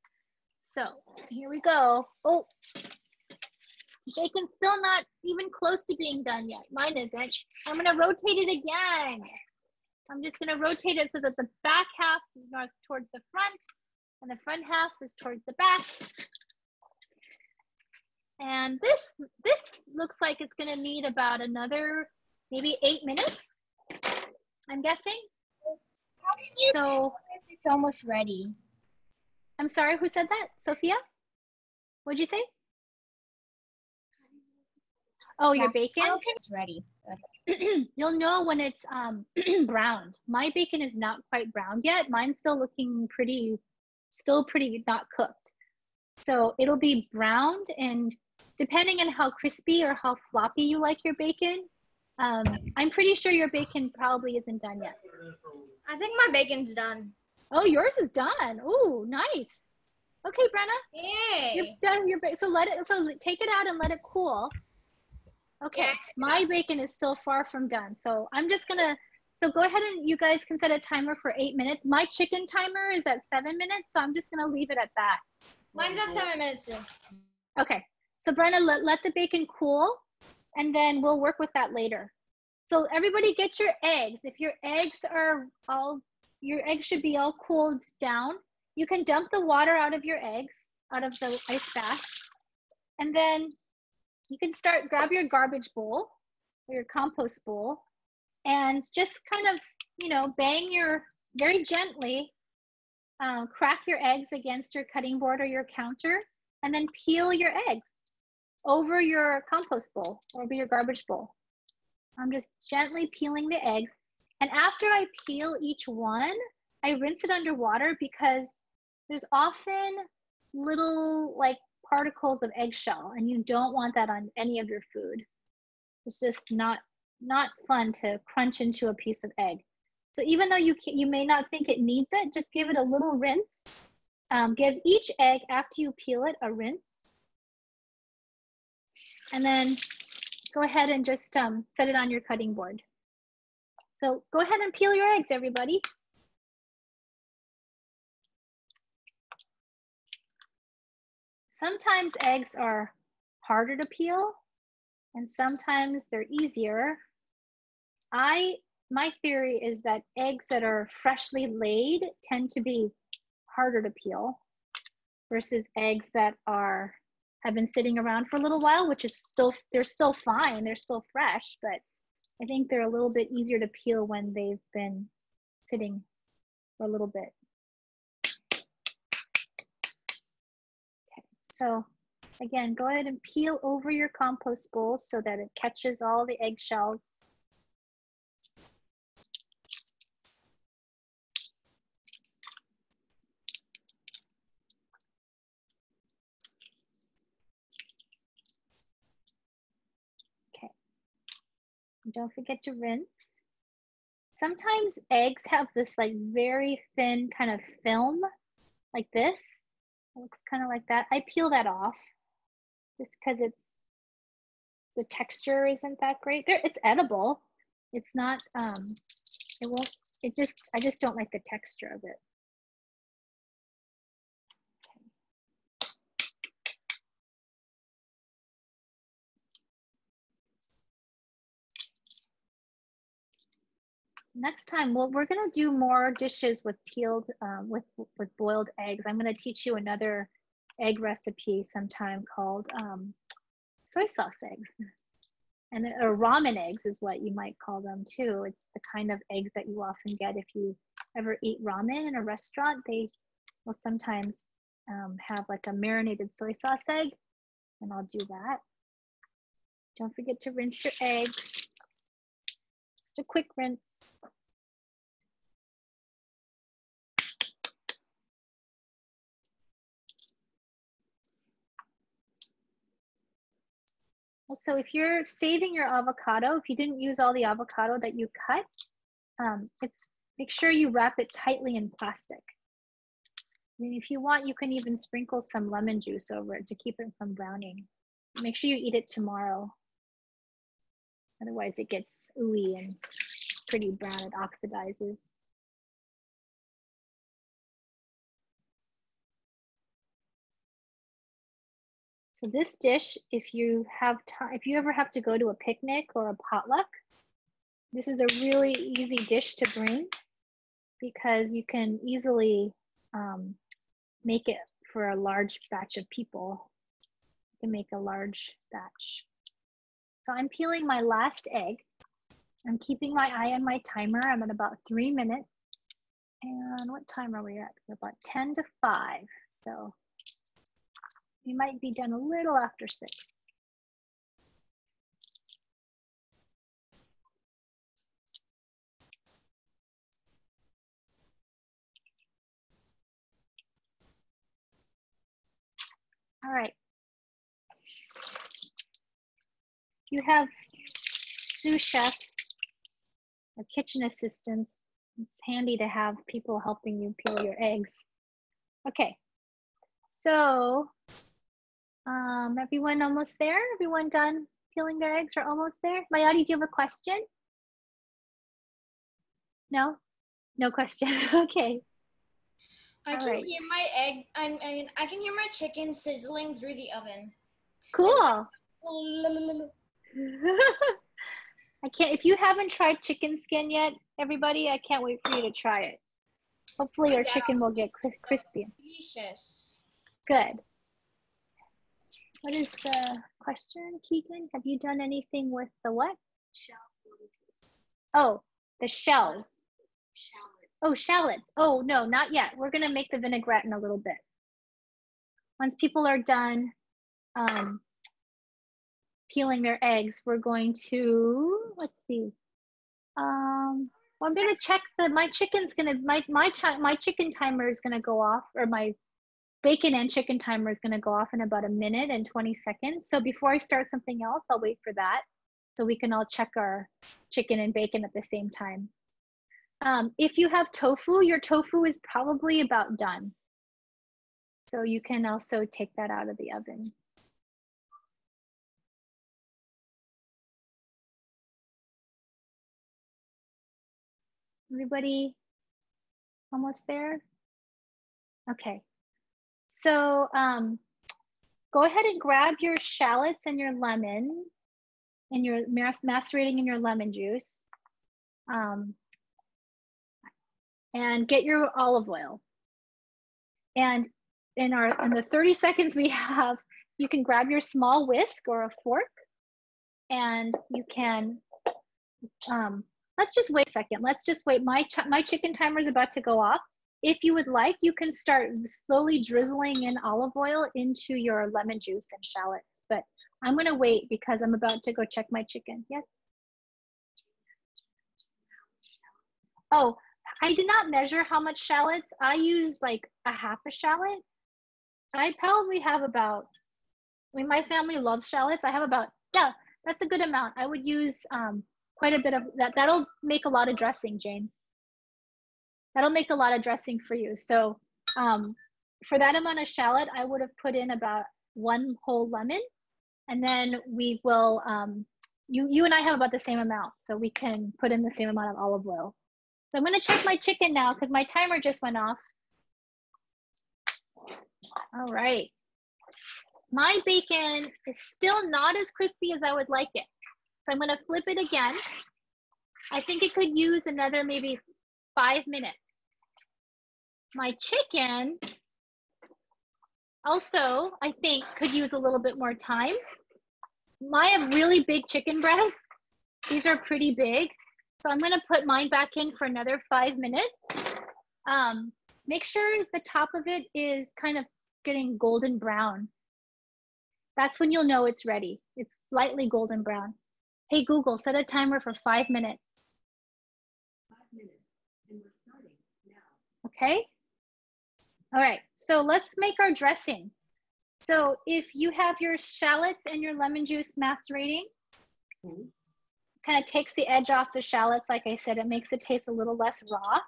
So here we go. Oh, bacon's still not even close to being done yet. Mine isn't. I'm gonna rotate it again. I'm just gonna rotate it so that the back half is north towards the front and the front half is towards the back. And this, this looks like it's gonna need about another maybe eight minutes, I'm guessing. How can you So- it's almost ready? I'm sorry, who said that? Sophia? What'd you say? Oh, your bacon? Can it's ready? (clears throat) You'll know when it's um, (clears throat) browned. My bacon is not quite browned yet. Mine's still looking pretty, still pretty not cooked. So it'll be browned and depending on how crispy or how floppy you like your bacon, um, I'm pretty sure your bacon probably isn't done yet. I think my bacon's done. Oh, yours is done. Oh, nice. Okay, Brenna. Yay. You've done your bacon. So let it. So take it out and let it cool. Okay. Yeah. My bacon is still far from done. So I'm just gonna. So go ahead and you guys can set a timer for eight minutes. My chicken timer is at seven minutes, so I'm just gonna leave it at that. Mine's at seven minutes too. Okay. So Brenna, let, let the bacon cool, and then we'll work with that later. So everybody get your eggs. If your eggs are all, your eggs should be all cooled down. You can dump the water out of your eggs, out of the ice bath. And then you can start, grab your garbage bowl or your compost bowl and just kind of, you know, bang your very gently, uh, crack your eggs against your cutting board or your counter, and then peel your eggs over your compost bowl, over your garbage bowl. I'm just gently peeling the eggs. And after I peel each one, I rinse it under water because there's often little like particles of eggshell and you don't want that on any of your food. It's just not not fun to crunch into a piece of egg. So even though you can, you may not think it needs it, just give it a little rinse. Um, give each egg after you peel it a rinse. And then go ahead and just um, set it on your cutting board. So go ahead and peel your eggs, everybody. Sometimes eggs are harder to peel and sometimes they're easier. I, my theory is that eggs that are freshly laid tend to be harder to peel versus eggs that are have been sitting around for a little while, which is still, they're still fine, they're still fresh, but I think they're a little bit easier to peel when they've been sitting for a little bit. Okay, so again, go ahead and peel over your compost bowl so that it catches all the eggshells. Don't forget to rinse. Sometimes eggs have this like very thin kind of film like this. It looks kind of like that. I peel that off just because it's the texture isn't that great. There, it's edible. It's not. Um, it won't. It just. I just don't like the texture of it. Next time, well, we're gonna do more dishes with peeled, um, with, with boiled eggs. I'm gonna teach you another egg recipe sometime called um, soy sauce eggs. And or ramen eggs is what you might call them too. It's the kind of eggs that you often get if you ever eat ramen in a restaurant. They will sometimes um, have like a marinated soy sauce egg, and I'll do that. Don't forget to rinse your eggs. Just a quick rinse. So if you're saving your avocado, if you didn't use all the avocado that you cut, um, it's make sure you wrap it tightly in plastic. And if you want, you can even sprinkle some lemon juice over it to keep it from browning. Make sure you eat it tomorrow. Otherwise it gets ooey and pretty brown, it oxidizes. So this dish, if you have time, if you ever have to go to a picnic or a potluck, this is a really easy dish to bring because you can easily um, make it for a large batch of people. You can make a large batch. So I'm peeling my last egg. I'm keeping my eye on my timer. I'm at about three minutes. And what time are we at? About 10 to 5. So we might be done a little after 6. All right. you have sous chefs or kitchen assistants, it's handy to have people helping you peel your eggs. Okay, so um, everyone almost there? Everyone done peeling their eggs or almost there? Mayadi, do you have a question? No? No question, (laughs) okay. I can right. hear my egg, I mean, I can hear my chicken sizzling through the oven. Cool. (laughs) I can't, if you haven't tried chicken skin yet, everybody, I can't wait for you to try it. Hopefully your chicken will get crispy. Delicious. Good. What is the question, Tegan? Have you done anything with the what? Shells. Oh, the shells. Shallots. Oh, shallots. Oh, no, not yet. We're going to make the vinaigrette in a little bit. Once people are done um, peeling their eggs, we're going to, let's see. Um, well, I'm going to check the, my chicken's going to, my, my, my chicken timer is going to go off, or my bacon and chicken timer is going to go off in about a minute and 20 seconds. So before I start something else, I'll wait for that so we can all check our chicken and bacon at the same time. Um, if you have tofu, your tofu is probably about done. So you can also take that out of the oven. Everybody almost there? Okay. So um, go ahead and grab your shallots and your lemon and your macerating in your lemon juice. Um, and get your olive oil. And in our in the 30 seconds we have, you can grab your small whisk or a fork and you can um, let's just wait a second. Let's just wait. My, my chicken timer is about to go off. If you would like, you can start slowly drizzling in olive oil into your lemon juice and shallots. But I'm gonna wait because I'm about to go check my chicken. Yes? Oh, I did not measure how much shallots. I use like a half a shallot. I probably have about, I mean, my family loves shallots. I have about, yeah, that's a good amount. I would use um, quite a bit of that. That'll make a lot of dressing, Jane. That'll make a lot of dressing for you. So um, for that amount of shallot, I would have put in about one whole lemon. And then we will, um, you, you and I have about the same amount. So we can put in the same amount of olive oil. So I'm gonna check my chicken now because my timer just went off. All right. My bacon is still not as crispy as I would like it. So I'm gonna flip it again. I think it could use another maybe five minutes. My chicken also, I think, could use a little bit more time. I have really big chicken breasts. These are pretty big. So I'm gonna put mine back in for another five minutes. Um, make sure the top of it is kind of getting golden brown. That's when you'll know it's ready. It's slightly golden brown. Hey Google, set a timer for five minutes. Five minutes, and we're starting now. Okay. All right, so let's make our dressing. So if you have your shallots and your lemon juice macerating, mm -hmm kind of takes the edge off the shallots. Like I said, it makes it taste a little less raw.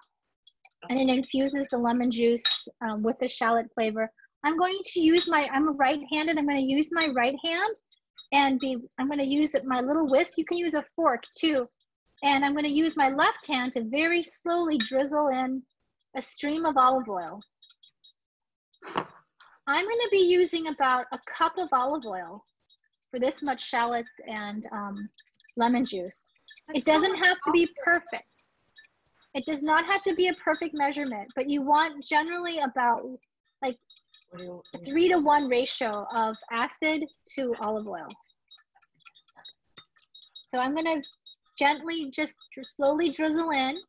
And it infuses the lemon juice um, with the shallot flavor. I'm going to use my, I'm right-handed, I'm going to use my right hand and be, I'm going to use my little whisk. You can use a fork too. And I'm going to use my left hand to very slowly drizzle in a stream of olive oil. I'm going to be using about a cup of olive oil for this much shallots and um, lemon juice. That's it doesn't so have to be perfect. It does not have to be a perfect measurement, but you want generally about like a three to one ratio of acid to olive oil. So I'm gonna gently just slowly drizzle in,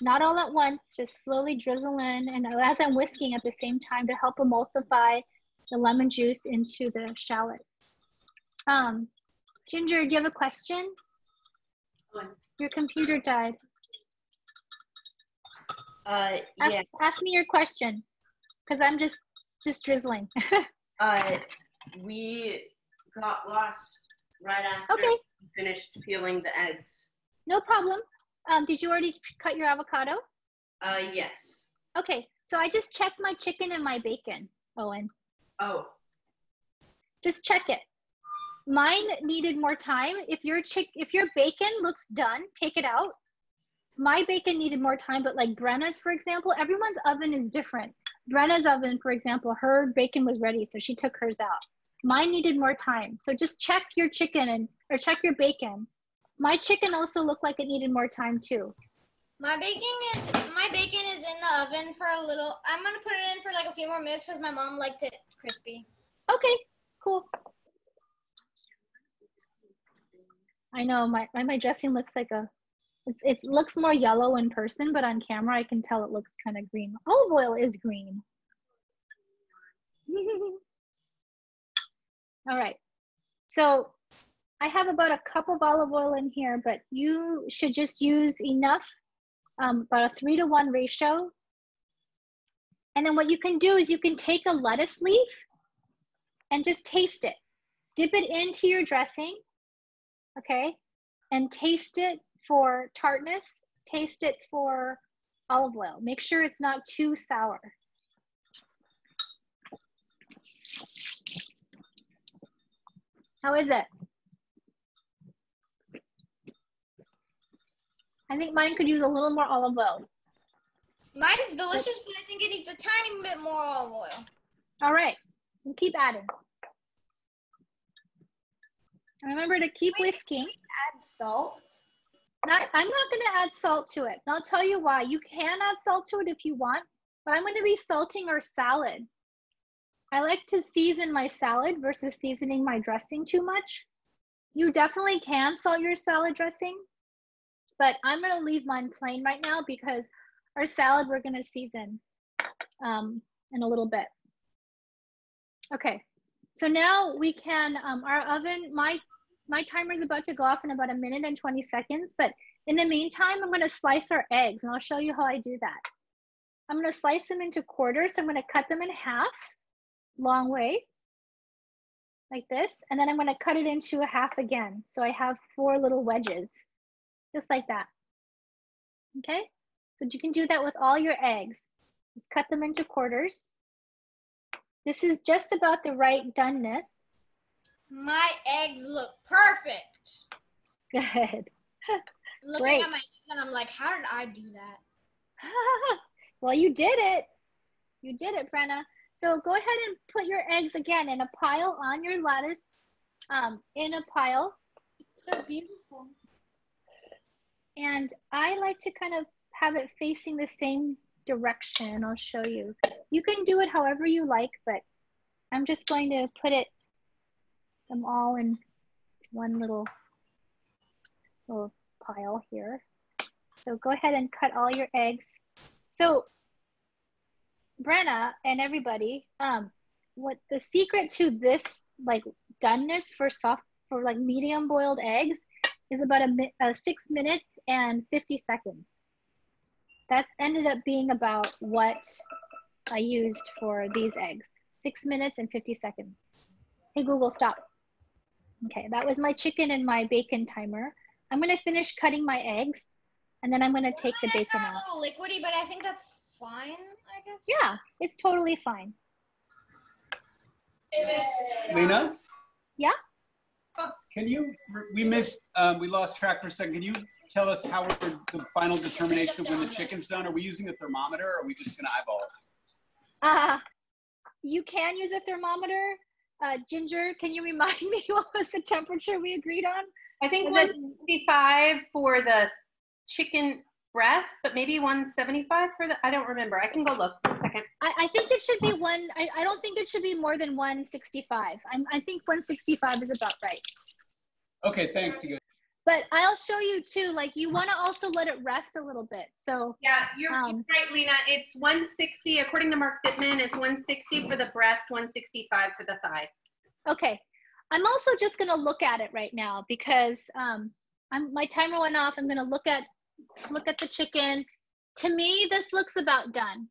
not all at once, just slowly drizzle in. And as I'm whisking at the same time to help emulsify the lemon juice into the shallot. Um, Ginger, do you have a question? Your computer died. Uh, ask, yeah. ask me your question, because I'm just just drizzling. (laughs) uh, we got lost right after okay. we finished peeling the eggs. No problem. Um, did you already cut your avocado? Uh, yes. Okay, so I just checked my chicken and my bacon, Owen. Oh. Just check it. Mine needed more time. If your chick, if your bacon looks done, take it out. My bacon needed more time, but like Brenna's, for example, everyone's oven is different. Brenna's oven, for example, her bacon was ready, so she took hers out. Mine needed more time. So just check your chicken and or check your bacon. My chicken also looked like it needed more time too. My baking is my bacon is in the oven for a little. I'm gonna put it in for like a few more minutes because my mom likes it crispy. Okay, cool. I know my, my, my dressing looks like a, it's, it looks more yellow in person, but on camera I can tell it looks kind of green. Olive oil is green. (laughs) All right. So I have about a cup of olive oil in here, but you should just use enough, um, about a three to one ratio. And then what you can do is you can take a lettuce leaf and just taste it. Dip it into your dressing, okay? And taste it for tartness, taste it for olive oil. Make sure it's not too sour. How is it? I think mine could use a little more olive oil. Mine's delicious, but I think it needs a tiny bit more olive oil. All right, and keep adding. Remember to keep Wait, whisking. Add salt. Not, I'm not going to add salt to it. And I'll tell you why. You can add salt to it if you want, but I'm going to be salting our salad. I like to season my salad versus seasoning my dressing too much. You definitely can salt your salad dressing, but I'm going to leave mine plain right now because our salad we're going to season um, in a little bit. Okay, so now we can, um, our oven, my my timer is about to go off in about a minute and 20 seconds, but in the meantime, I'm gonna slice our eggs and I'll show you how I do that. I'm gonna slice them into quarters. I'm gonna cut them in half, long way, like this. And then I'm gonna cut it into a half again. So I have four little wedges, just like that. Okay, so you can do that with all your eggs. Just cut them into quarters. This is just about the right doneness. My eggs look perfect. Good. (laughs) Looking Great. at my eggs and I'm like, how did I do that? (laughs) well, you did it. You did it, Brenna. So go ahead and put your eggs again in a pile on your lattice, um, in a pile. So beautiful. And I like to kind of have it facing the same direction. I'll show you. You can do it however you like, but I'm just going to put it them all in one little little pile here. So go ahead and cut all your eggs. So Brenna and everybody, um, what the secret to this like doneness for soft for like medium boiled eggs is about a, mi- uh, six minutes and 50 seconds. That ended up being about what I used for these eggs. Six minutes and 50 seconds. Hey, Google, stop. Okay, that was my chicken and my bacon timer. I'm gonna finish cutting my eggs and then I'm gonna take the It's bacon a out. little liquidy, but I think that's fine, I guess. Yeah, it's totally fine. Lynna? Yeah? Can you, we missed, um, we lost track for a second. Can you tell us how we're, the final determination of when the chicken's done? Are we using a thermometer or are we just gonna eyeball it? Uh, you can use a thermometer. Uh, Ginger, can you remind (laughs) me what was the temperature we agreed on? I think Was it- 165 for the chicken breast, but maybe 175 for the. I don't remember. I can go look. One second. I, I think it should be one. I, I don't think it should be more than 165. I'm, I think 165 is about right. Okay, thanks, you guys. But I'll show you too. Like you want to also let it rest a little bit. So Yeah, you're, you're Um, right, Lynna. It's 160 according to Mark Bittman. It's 160 for the breast, 165 for the thigh. okay, I'm also just gonna look at it right now because um, I'm my timer went off. I'm gonna look at look at the chicken. To me, this looks about done.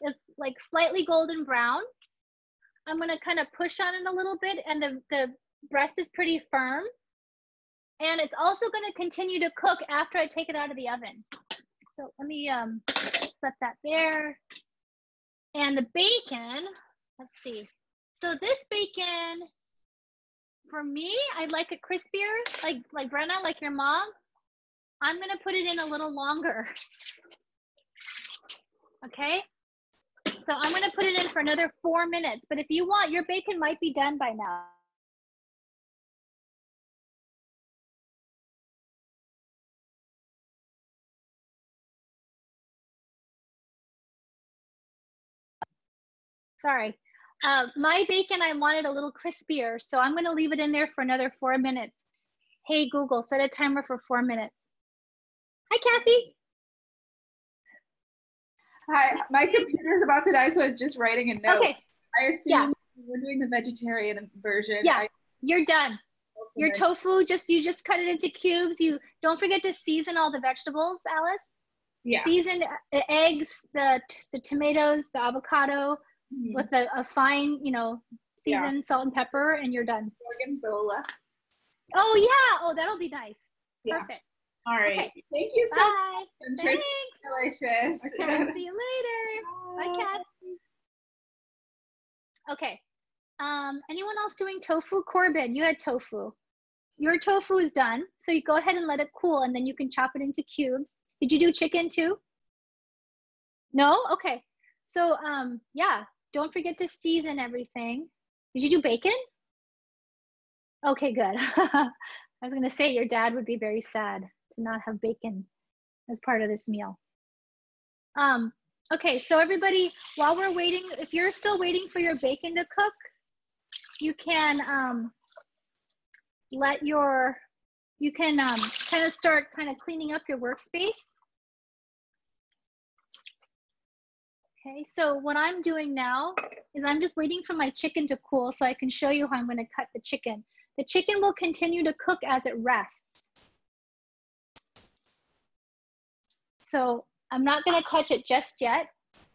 It's like slightly golden brown. I'm gonna kind of push on it a little bit, and the the breast is pretty firm. And it's also gonna continue to cook after I take it out of the oven. So let me um, set that there. And the bacon, let's see. So this bacon, for me, I like it crispier, like like Brenna, like your mom. I'm gonna put it in a little longer. Okay. So I'm gonna put it in for another four minutes. But if you want, your bacon might be done by now. Sorry. Uh, my bacon, I wanted a little crispier, so I'm gonna leave it in there for another four minutes. Hey Google, set a timer for four minutes. Hi, Kathy. Hi, my computer's about to die, so I was just writing a note. Okay. I assume Yeah. we're doing the vegetarian version. Yeah, I- you're done. Your tofu, just you just cut it into cubes. You don't forget to season all the vegetables, Alice. Yeah. Season the eggs, the the tomatoes, the avocado Mhm. with a, a fine, you know, Yeah. seasoned salt and pepper, and you're done. Gorgonzola. Oh yeah. Oh, that'll be nice. Yeah. Perfect. All right. Okay. Thank you so Bye. much. Thanks. delicious. Okay, see you later. Bye, Kat. Okay. Um, anyone else doing tofu? Corbin, you had tofu. Your tofu is done. So you go ahead and let it cool and then you can chop it into cubes. Did you do chicken too? No? Okay. So um, yeah, don't forget to season everything. Did you do bacon? Okay, good. (laughs) I was gonna say your dad would be very sad to not have bacon as part of this meal. Um, okay, so everybody, while we're waiting, if you're still waiting for your bacon to cook, you can um, let your, you can um, kind of start kind of cleaning up your workspace. Okay, so what I'm doing now is I'm just waiting for my chicken to cool so I can show you how I'm gonna cut the chicken. The chicken will continue to cook as it rests. So I'm not gonna touch it just yet.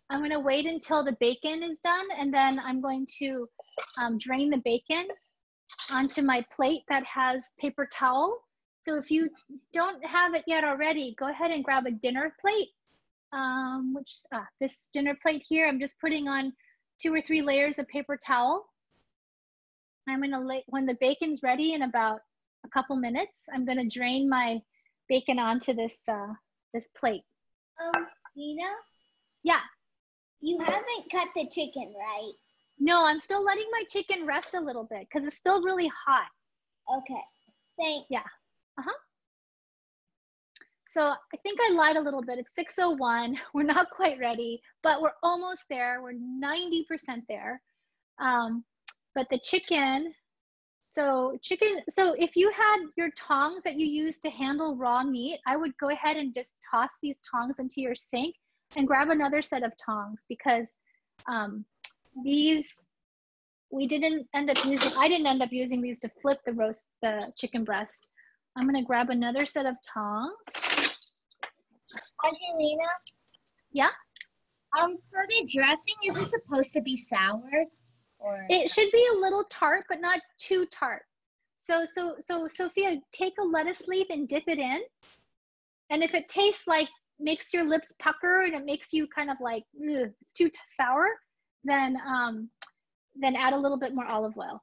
I'm gonna wait until the bacon is done and then I'm going to um, drain the bacon onto my plate that has paper towel. So if you don't have it yet already, go ahead and grab a dinner plate. Um, which uh, this dinner plate here, I'm just putting on two or three layers of paper towel. I'm gonna lay, when the bacon's ready in about a couple minutes, I'm gonna drain my bacon onto this, uh, this plate. Um, Lynna, Yeah, you haven't cut the chicken, right? no, I'm still letting my chicken rest a little bit because it's still really hot. Okay. Thanks. Yeah. Uh-huh. So I think I lied a little bit. It's 6:01. (laughs) We're not quite ready, but we're almost there. We're 90% there. Um, but the chicken, so chicken, so if you had your tongs that you use to handle raw meat, I would go ahead and just toss these tongs into your sink and grab another set of tongs because um, these we didn't end up using i didn't end up using these to flip the roast the chicken breast i'm going to grab another set of tongs Angelina, yeah? Um, for the dressing, is it supposed to be sour? Or it should be a little tart but not too tart. So so so sophia take a lettuce leaf and dip it in. And if it tastes like makes your lips pucker and it makes you kind of like it's too t- sour then um then add a little bit more olive oil.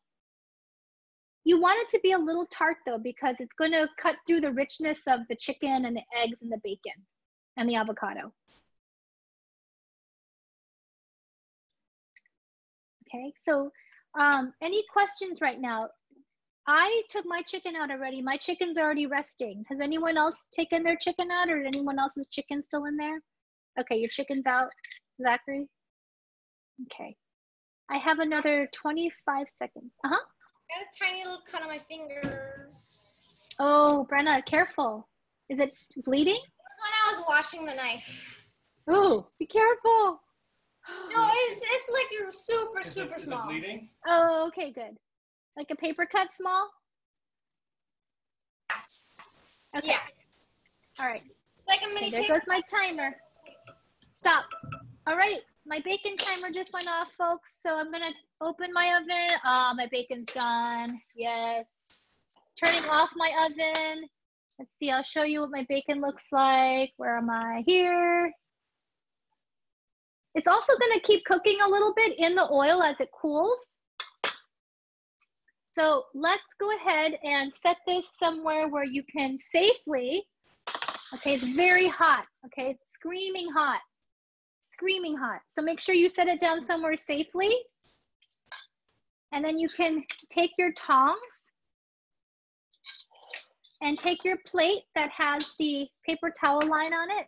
You want it to be a little tart though because it's going to cut through the richness of the chicken and the eggs and the bacon and the avocado. Okay so um, any questions right now? I took my chicken out already. My chicken's already resting. Has anyone else taken their chicken out or anyone else's chicken still in there? Okay your chicken's out zachary? Okay. I have another 25 seconds. Uh-huh. Got a tiny little cut on my fingers. oh brenna careful. Is it bleeding? When I was washing the knife. oh be careful No, it's it's like you're super Is it- super is it small. bleeding? oh okay good like a paper cut small okay Yeah. all right It's like a mini Okay, there paper goes my timer. Stop. All right, my bacon timer just went off, folks. So I'm gonna open my oven. Ah, my bacon's done. Yes. Turning off my oven. Let's see, I'll show you what my bacon looks like. Where am I? Here. It's also gonna keep cooking a little bit in the oil as it cools. So let's go ahead and set this somewhere where you can safely Okay, it's very hot. Okay, it's screaming hot. Screaming hot. So make sure you set it down somewhere safely. And then you can take your tongs and take your plate that has the paper towel line on it.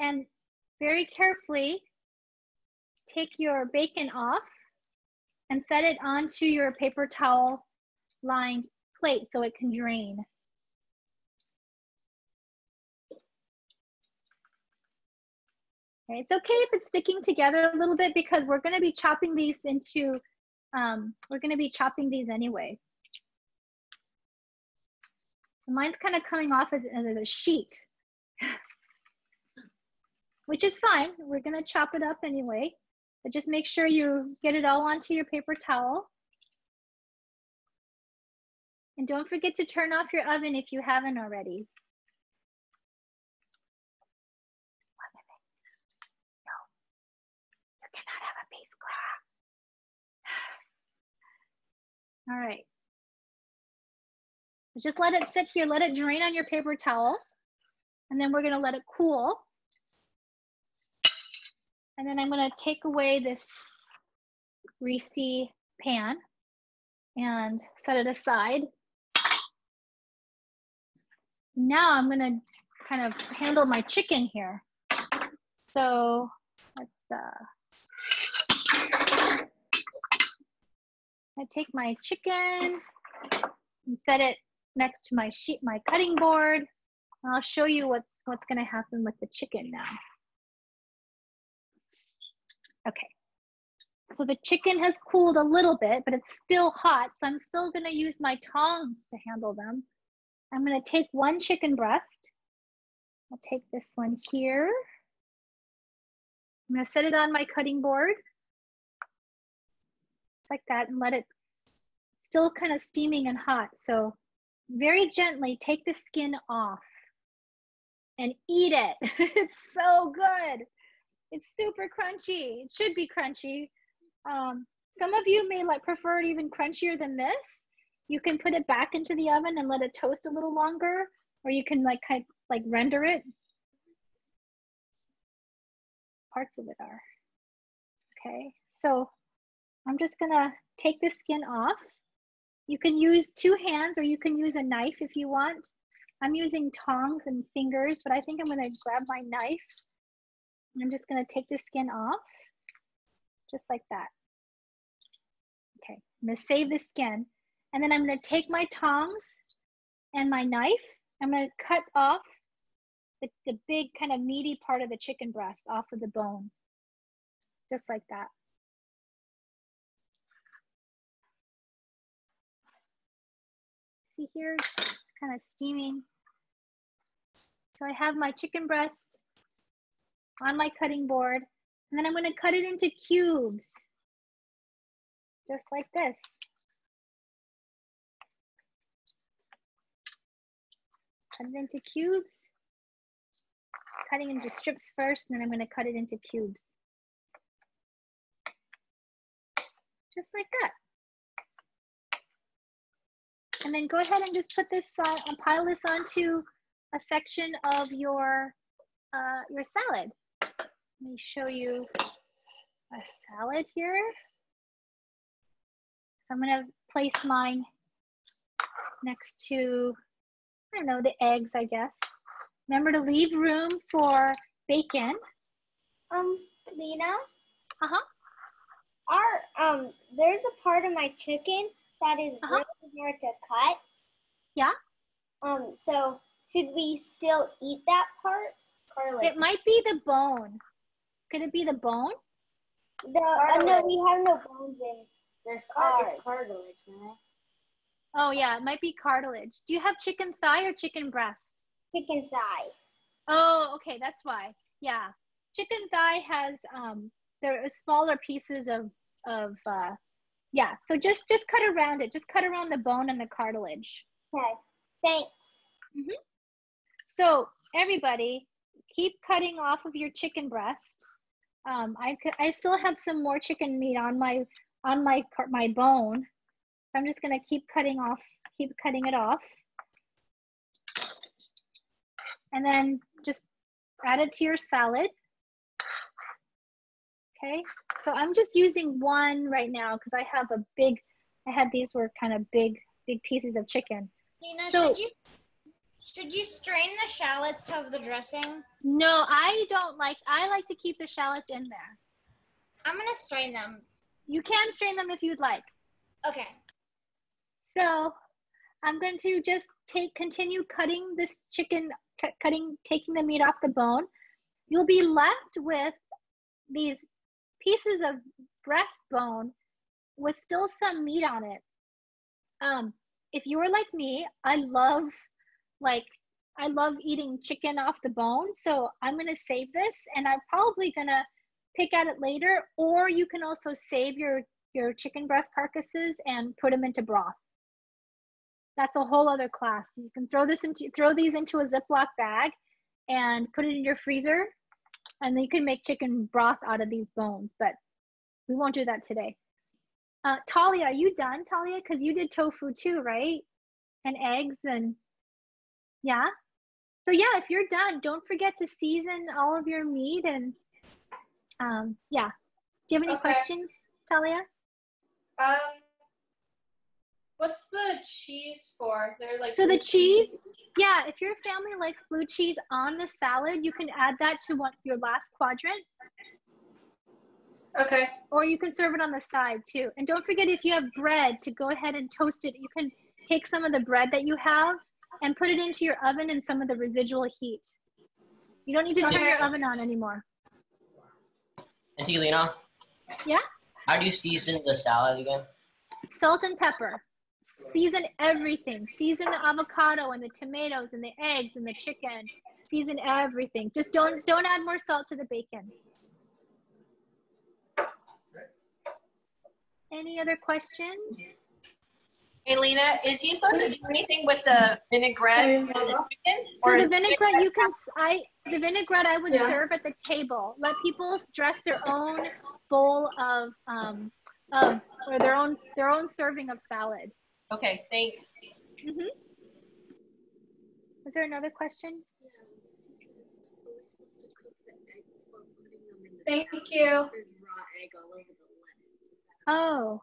And very carefully take your bacon off and set it onto your paper towel lined plate so it can drain. It's okay if it's sticking together a little bit because we're gonna be chopping these into, um, we're gonna be chopping these anyway. Mine's kind of coming off as, as a sheet, which is fine. We're gonna chop it up anyway, but just make sure you get it all onto your paper towel. And don't forget to turn off your oven if you haven't already. No, you cannot have a base, Clara. (sighs) All right. Just let it sit here, let it drain on your paper towel. And then we're gonna let it cool. And then I'm gonna take away this greasy pan and set it aside. Now I'm gonna kind of handle my chicken here. So let's, uh, I take my chicken and set it next to my sheet, my cutting board. I'll show you what's what's gonna happen with the chicken now. Okay, so the chicken has cooled a little bit, but it's still hot. So I'm still gonna use my tongs to handle them. I'm gonna take one chicken breast. I'll take this one here. I'm gonna set it on my cutting board. like that and let it still kind of steaming and hot. So very gently take the skin off and eat it. (laughs) it's so good. It's super crunchy. It should be crunchy. Um, some of you may like prefer it even crunchier than this. You can put it back into the oven and let it toast a little longer, or you can like kind of like render it. Parts of it are. Okay, so I'm just gonna take the skin off. You can use two hands or you can use a knife if you want. I'm using tongs and fingers, but I think I'm gonna grab my knife. I'm just gonna take the skin off, just like that. Okay, I'm gonna save the skin. And then I'm gonna take my tongs and my knife. I'm gonna cut off the, the big kind of meaty part of the chicken breast off of the bone, just like that. See here, it's kind of steaming. So I have my chicken breast on my cutting board, and then I'm gonna cut it into cubes, just like this. Cut it into cubes, cutting into strips first, and then I'm gonna cut it into cubes. Just like that. And then go ahead and just put this on, uh, pile this onto a section of your, uh, your salad. Let me show you a salad here. So I'm gonna place mine next to, I don't know, the eggs, I guess. Remember to leave room for bacon. Um, Lynna? Uh-huh. Our, um, there's a part of my chicken that is Uh-huh. really hard to cut. Yeah. Um, so should we still eat that part? Or It might be the bone. Could it be the bone? The, uh, no, we have no bones in. There's car- cartilage, right? Oh yeah, it might be cartilage. Do you have chicken thigh or chicken breast? Chicken thigh. Oh, okay, that's why. Yeah, chicken thigh has um, there are smaller pieces of of uh, yeah. So just just cut around it. Just cut around the bone and the cartilage. Okay. Thanks. hmm So everybody, keep cutting off of your chicken breast. Um, I I still have some more chicken meat on my on my my bone. I'm just gonna keep cutting off, keep cutting it off, and then just add it to your salad. Okay, so I'm just using one right now because I have a big. I had these were kind of big, big pieces of chicken. Nina, So- should you should you strain the shallots to have the dressing? No, I don't like. I like to keep the shallots in there. I'm gonna strain them. You can strain them if you'd like. Okay. So I'm going to just take continue cutting this chicken, cutting, taking the meat off the bone. You'll be left with these pieces of breastbone with still some meat on it. Um, if you were like me, I love like I love eating chicken off the bone. So I'm gonna save this and I'm probably gonna pick at it later, or you can also save your your chicken breast carcasses and put them into broth. That's a whole other class. You can throw this into throw these into a Ziploc bag and put it in your freezer, and you can make chicken broth out of these bones. But we won't do that today. Uh, Talia, are you done, Talia? Because you did tofu too, right? And eggs and yeah. So yeah, if you're done, don't forget to season all of your meat and um, yeah. Do you have any Okay. questions, Talia? Um, what's the cheese for? They're like So the blue cheese, yeah, if your family likes blue cheese on the salad, you can add that to one your last quadrant. Okay. Or you can serve it on the side too. And don't forget if you have bread to go ahead and toast it. You can take some of the bread that you have and put it into your oven in some of the residual heat. You don't need to turn Okay. your oven on anymore. Auntie Lynna, Yeah? how do you season the salad again? Salt and pepper. Season everything. Season the avocado and the tomatoes and the eggs and the chicken. Season everything. Just don't don't add more salt to the bacon. Any other questions? Hey, Lynna, is he supposed to do anything with the vinaigrette and the chicken? So the vinaigrette you can s- I the vinaigrette I would Yeah. serve at the table. Let people dress their own bowl of um of or their own their own serving of salad. Okay, thanks. Mhm. Is there another question? Thank you. Oh,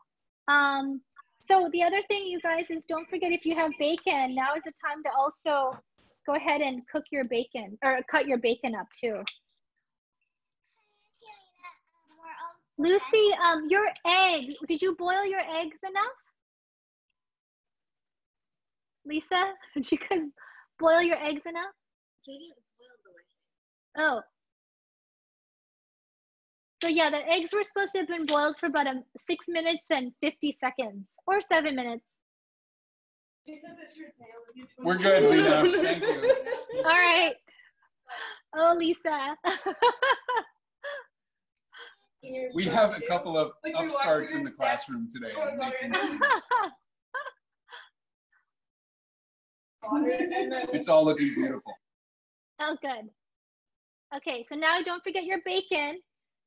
um, so the other thing, you guys, is don't forget if you have bacon, now is the time to also go ahead and cook your bacon or cut your bacon up too. Lucy, um, your eggs, did you boil your eggs enough? Lisa, (laughs) did you guys boil your eggs enough? Oh. So yeah, the eggs were supposed to have been boiled for about um, six minutes and 50 seconds or seven minutes. We're good, Lynna. Thank you. (laughs) All right. Oh, Lisa. We have a couple of upstarts in the classroom today. (laughs) and making- It's all looking beautiful. (laughs) oh, good. Okay, so now don't forget your bacon.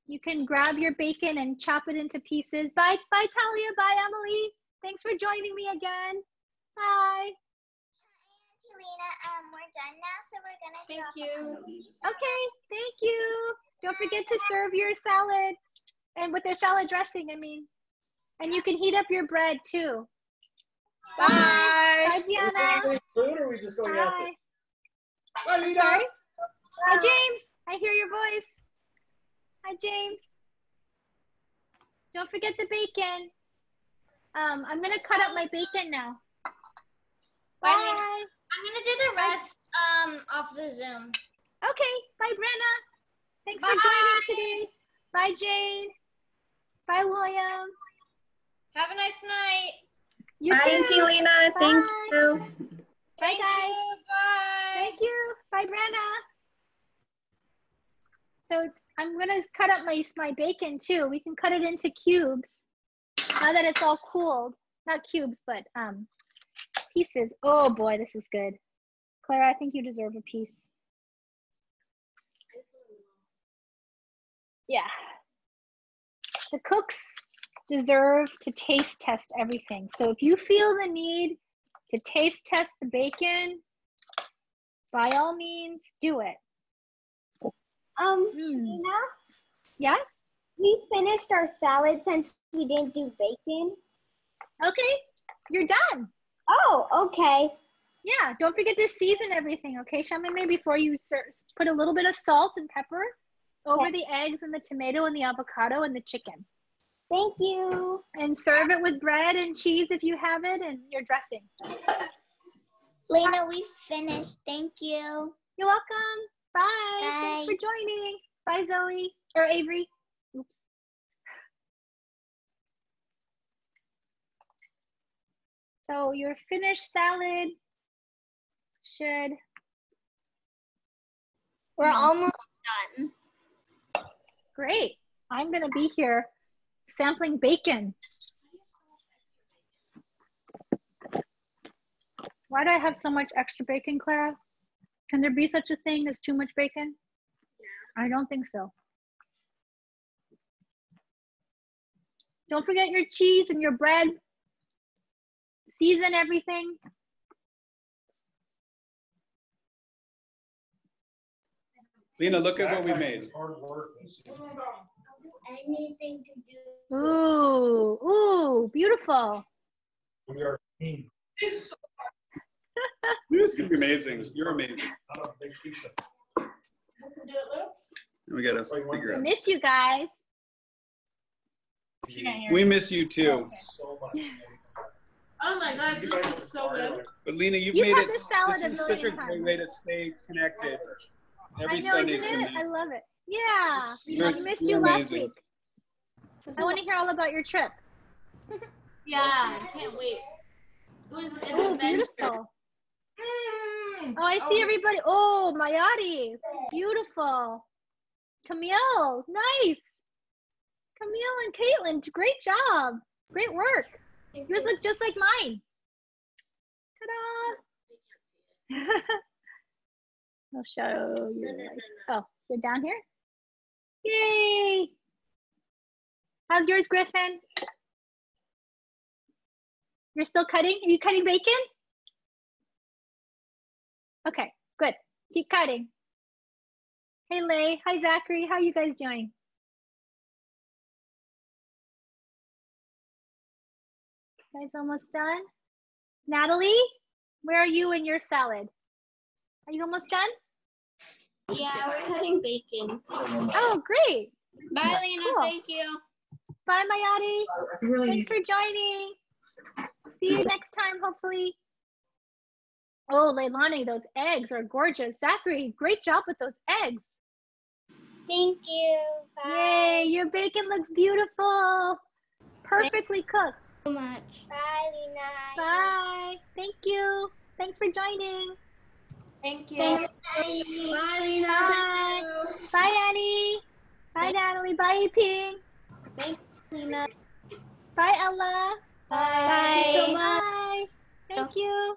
You can grab your bacon and chop it into pieces. Bye, bye, Talia. Bye, Emily. Thanks for joining me again. Bye. Lynna, um, we're done now, so we're gonna Thank you. Okay, thank you. Don't forget to serve your salad and with their salad dressing, I mean. And you can heat up your bread too. Bye. Bye, Gianna. Food or are we just going out Bye. Bye, Lynna. Sorry. Hi, James. I hear your voice. Hi, James. Don't forget the bacon. Um, I'm gonna cut up my bacon now. Bye, Bye. I'm gonna do the rest um off the Zoom. Okay. Bye, Brenna. Thanks Bye. for joining today. Bye, Jane. Bye, William. Have a nice night. You Bye, too. Auntie Lynna. Thank Bye. you. Bye, Thank guys. you. Bye. Thank you. Bye, Brenna. So I'm gonna cut up my my bacon too. We can cut it into cubes now that it's all cooled. Not cubes, but um pieces. Oh boy, this is good. Clara, I think you deserve a piece. Yeah. The cooks deserve to taste test everything. So if you feel the need to taste test the bacon, by all means, do it. Um, Mm. Lynna, Yes? we finished our salad since we didn't do bacon. Okay, you're done. Oh, okay. Yeah, don't forget to season everything, okay, Shaman? Maybe before you put a little bit of salt and pepper over Okay. the eggs and the tomato and the avocado and the chicken. Thank you. And serve it with bread and cheese if you have it and your dressing. Lynna, we finished. Thank you. You're welcome. Bye. Thanks for joining. Bye, Zoe. Or Avery. Oops. So your finished salad should. We're almost done. Great. I'm going to be here sampling bacon. Why do I have so much extra bacon, Clara? Can there be such a thing as too much bacon? I don't think so. Don't forget your cheese and your bread. Season everything. Lynna, look at what we made. Anything to do. Ooh, ooh, beautiful. We are team. (laughs) This is gonna be amazing. You're amazing. On vacation. We gotta figure I miss you guys. We miss you too. So much. (laughs) Oh my god, this is so good. But Lynna, you've You've made it. this This is such a million great way to stay connected. Every I know, Sunday isn't it? I love it. Yeah. You're- I missed you're last amazing. week. I want to hear all about your trip. (laughs) Yeah, I can't wait. It was an Oh, adventure. beautiful. Hmm. Oh, I see oh. everybody. Oh, Mayati. Beautiful. Camille. Nice. Camille and Caitlin. Great job. Great work. Yours looks just like mine. Ta-da. (laughs) I'll show you. like- Oh, you're down here? Yay. How's yours, Griffin? You're still cutting? Are you cutting bacon? Okay, good. Keep cutting. Hey, Lay. Hi, Zachary. How you guys doing? Guys almost done? Natalie, where are you in your salad? Are you almost done? Yeah, we're cutting bacon. Oh, great. Bye, Lynna. Cool. Thank you. Bye, Mayati. Thanks for joining. See you next time, hopefully. Oh, Leilani, those eggs are gorgeous. Zachary, great job with those eggs. Thank you. Yay, your bacon looks beautiful. Perfectly cooked. so much. Bye, Lynna. Bye. Thank you. Thanks for joining. Thank you. Bye. Bye, Lynna. Bye. Bye, Annie. Bye, Natalie. Bye, Ping. Thank you, Lynna. Bye, Ella. Bye. Bye. Bye. Thank you.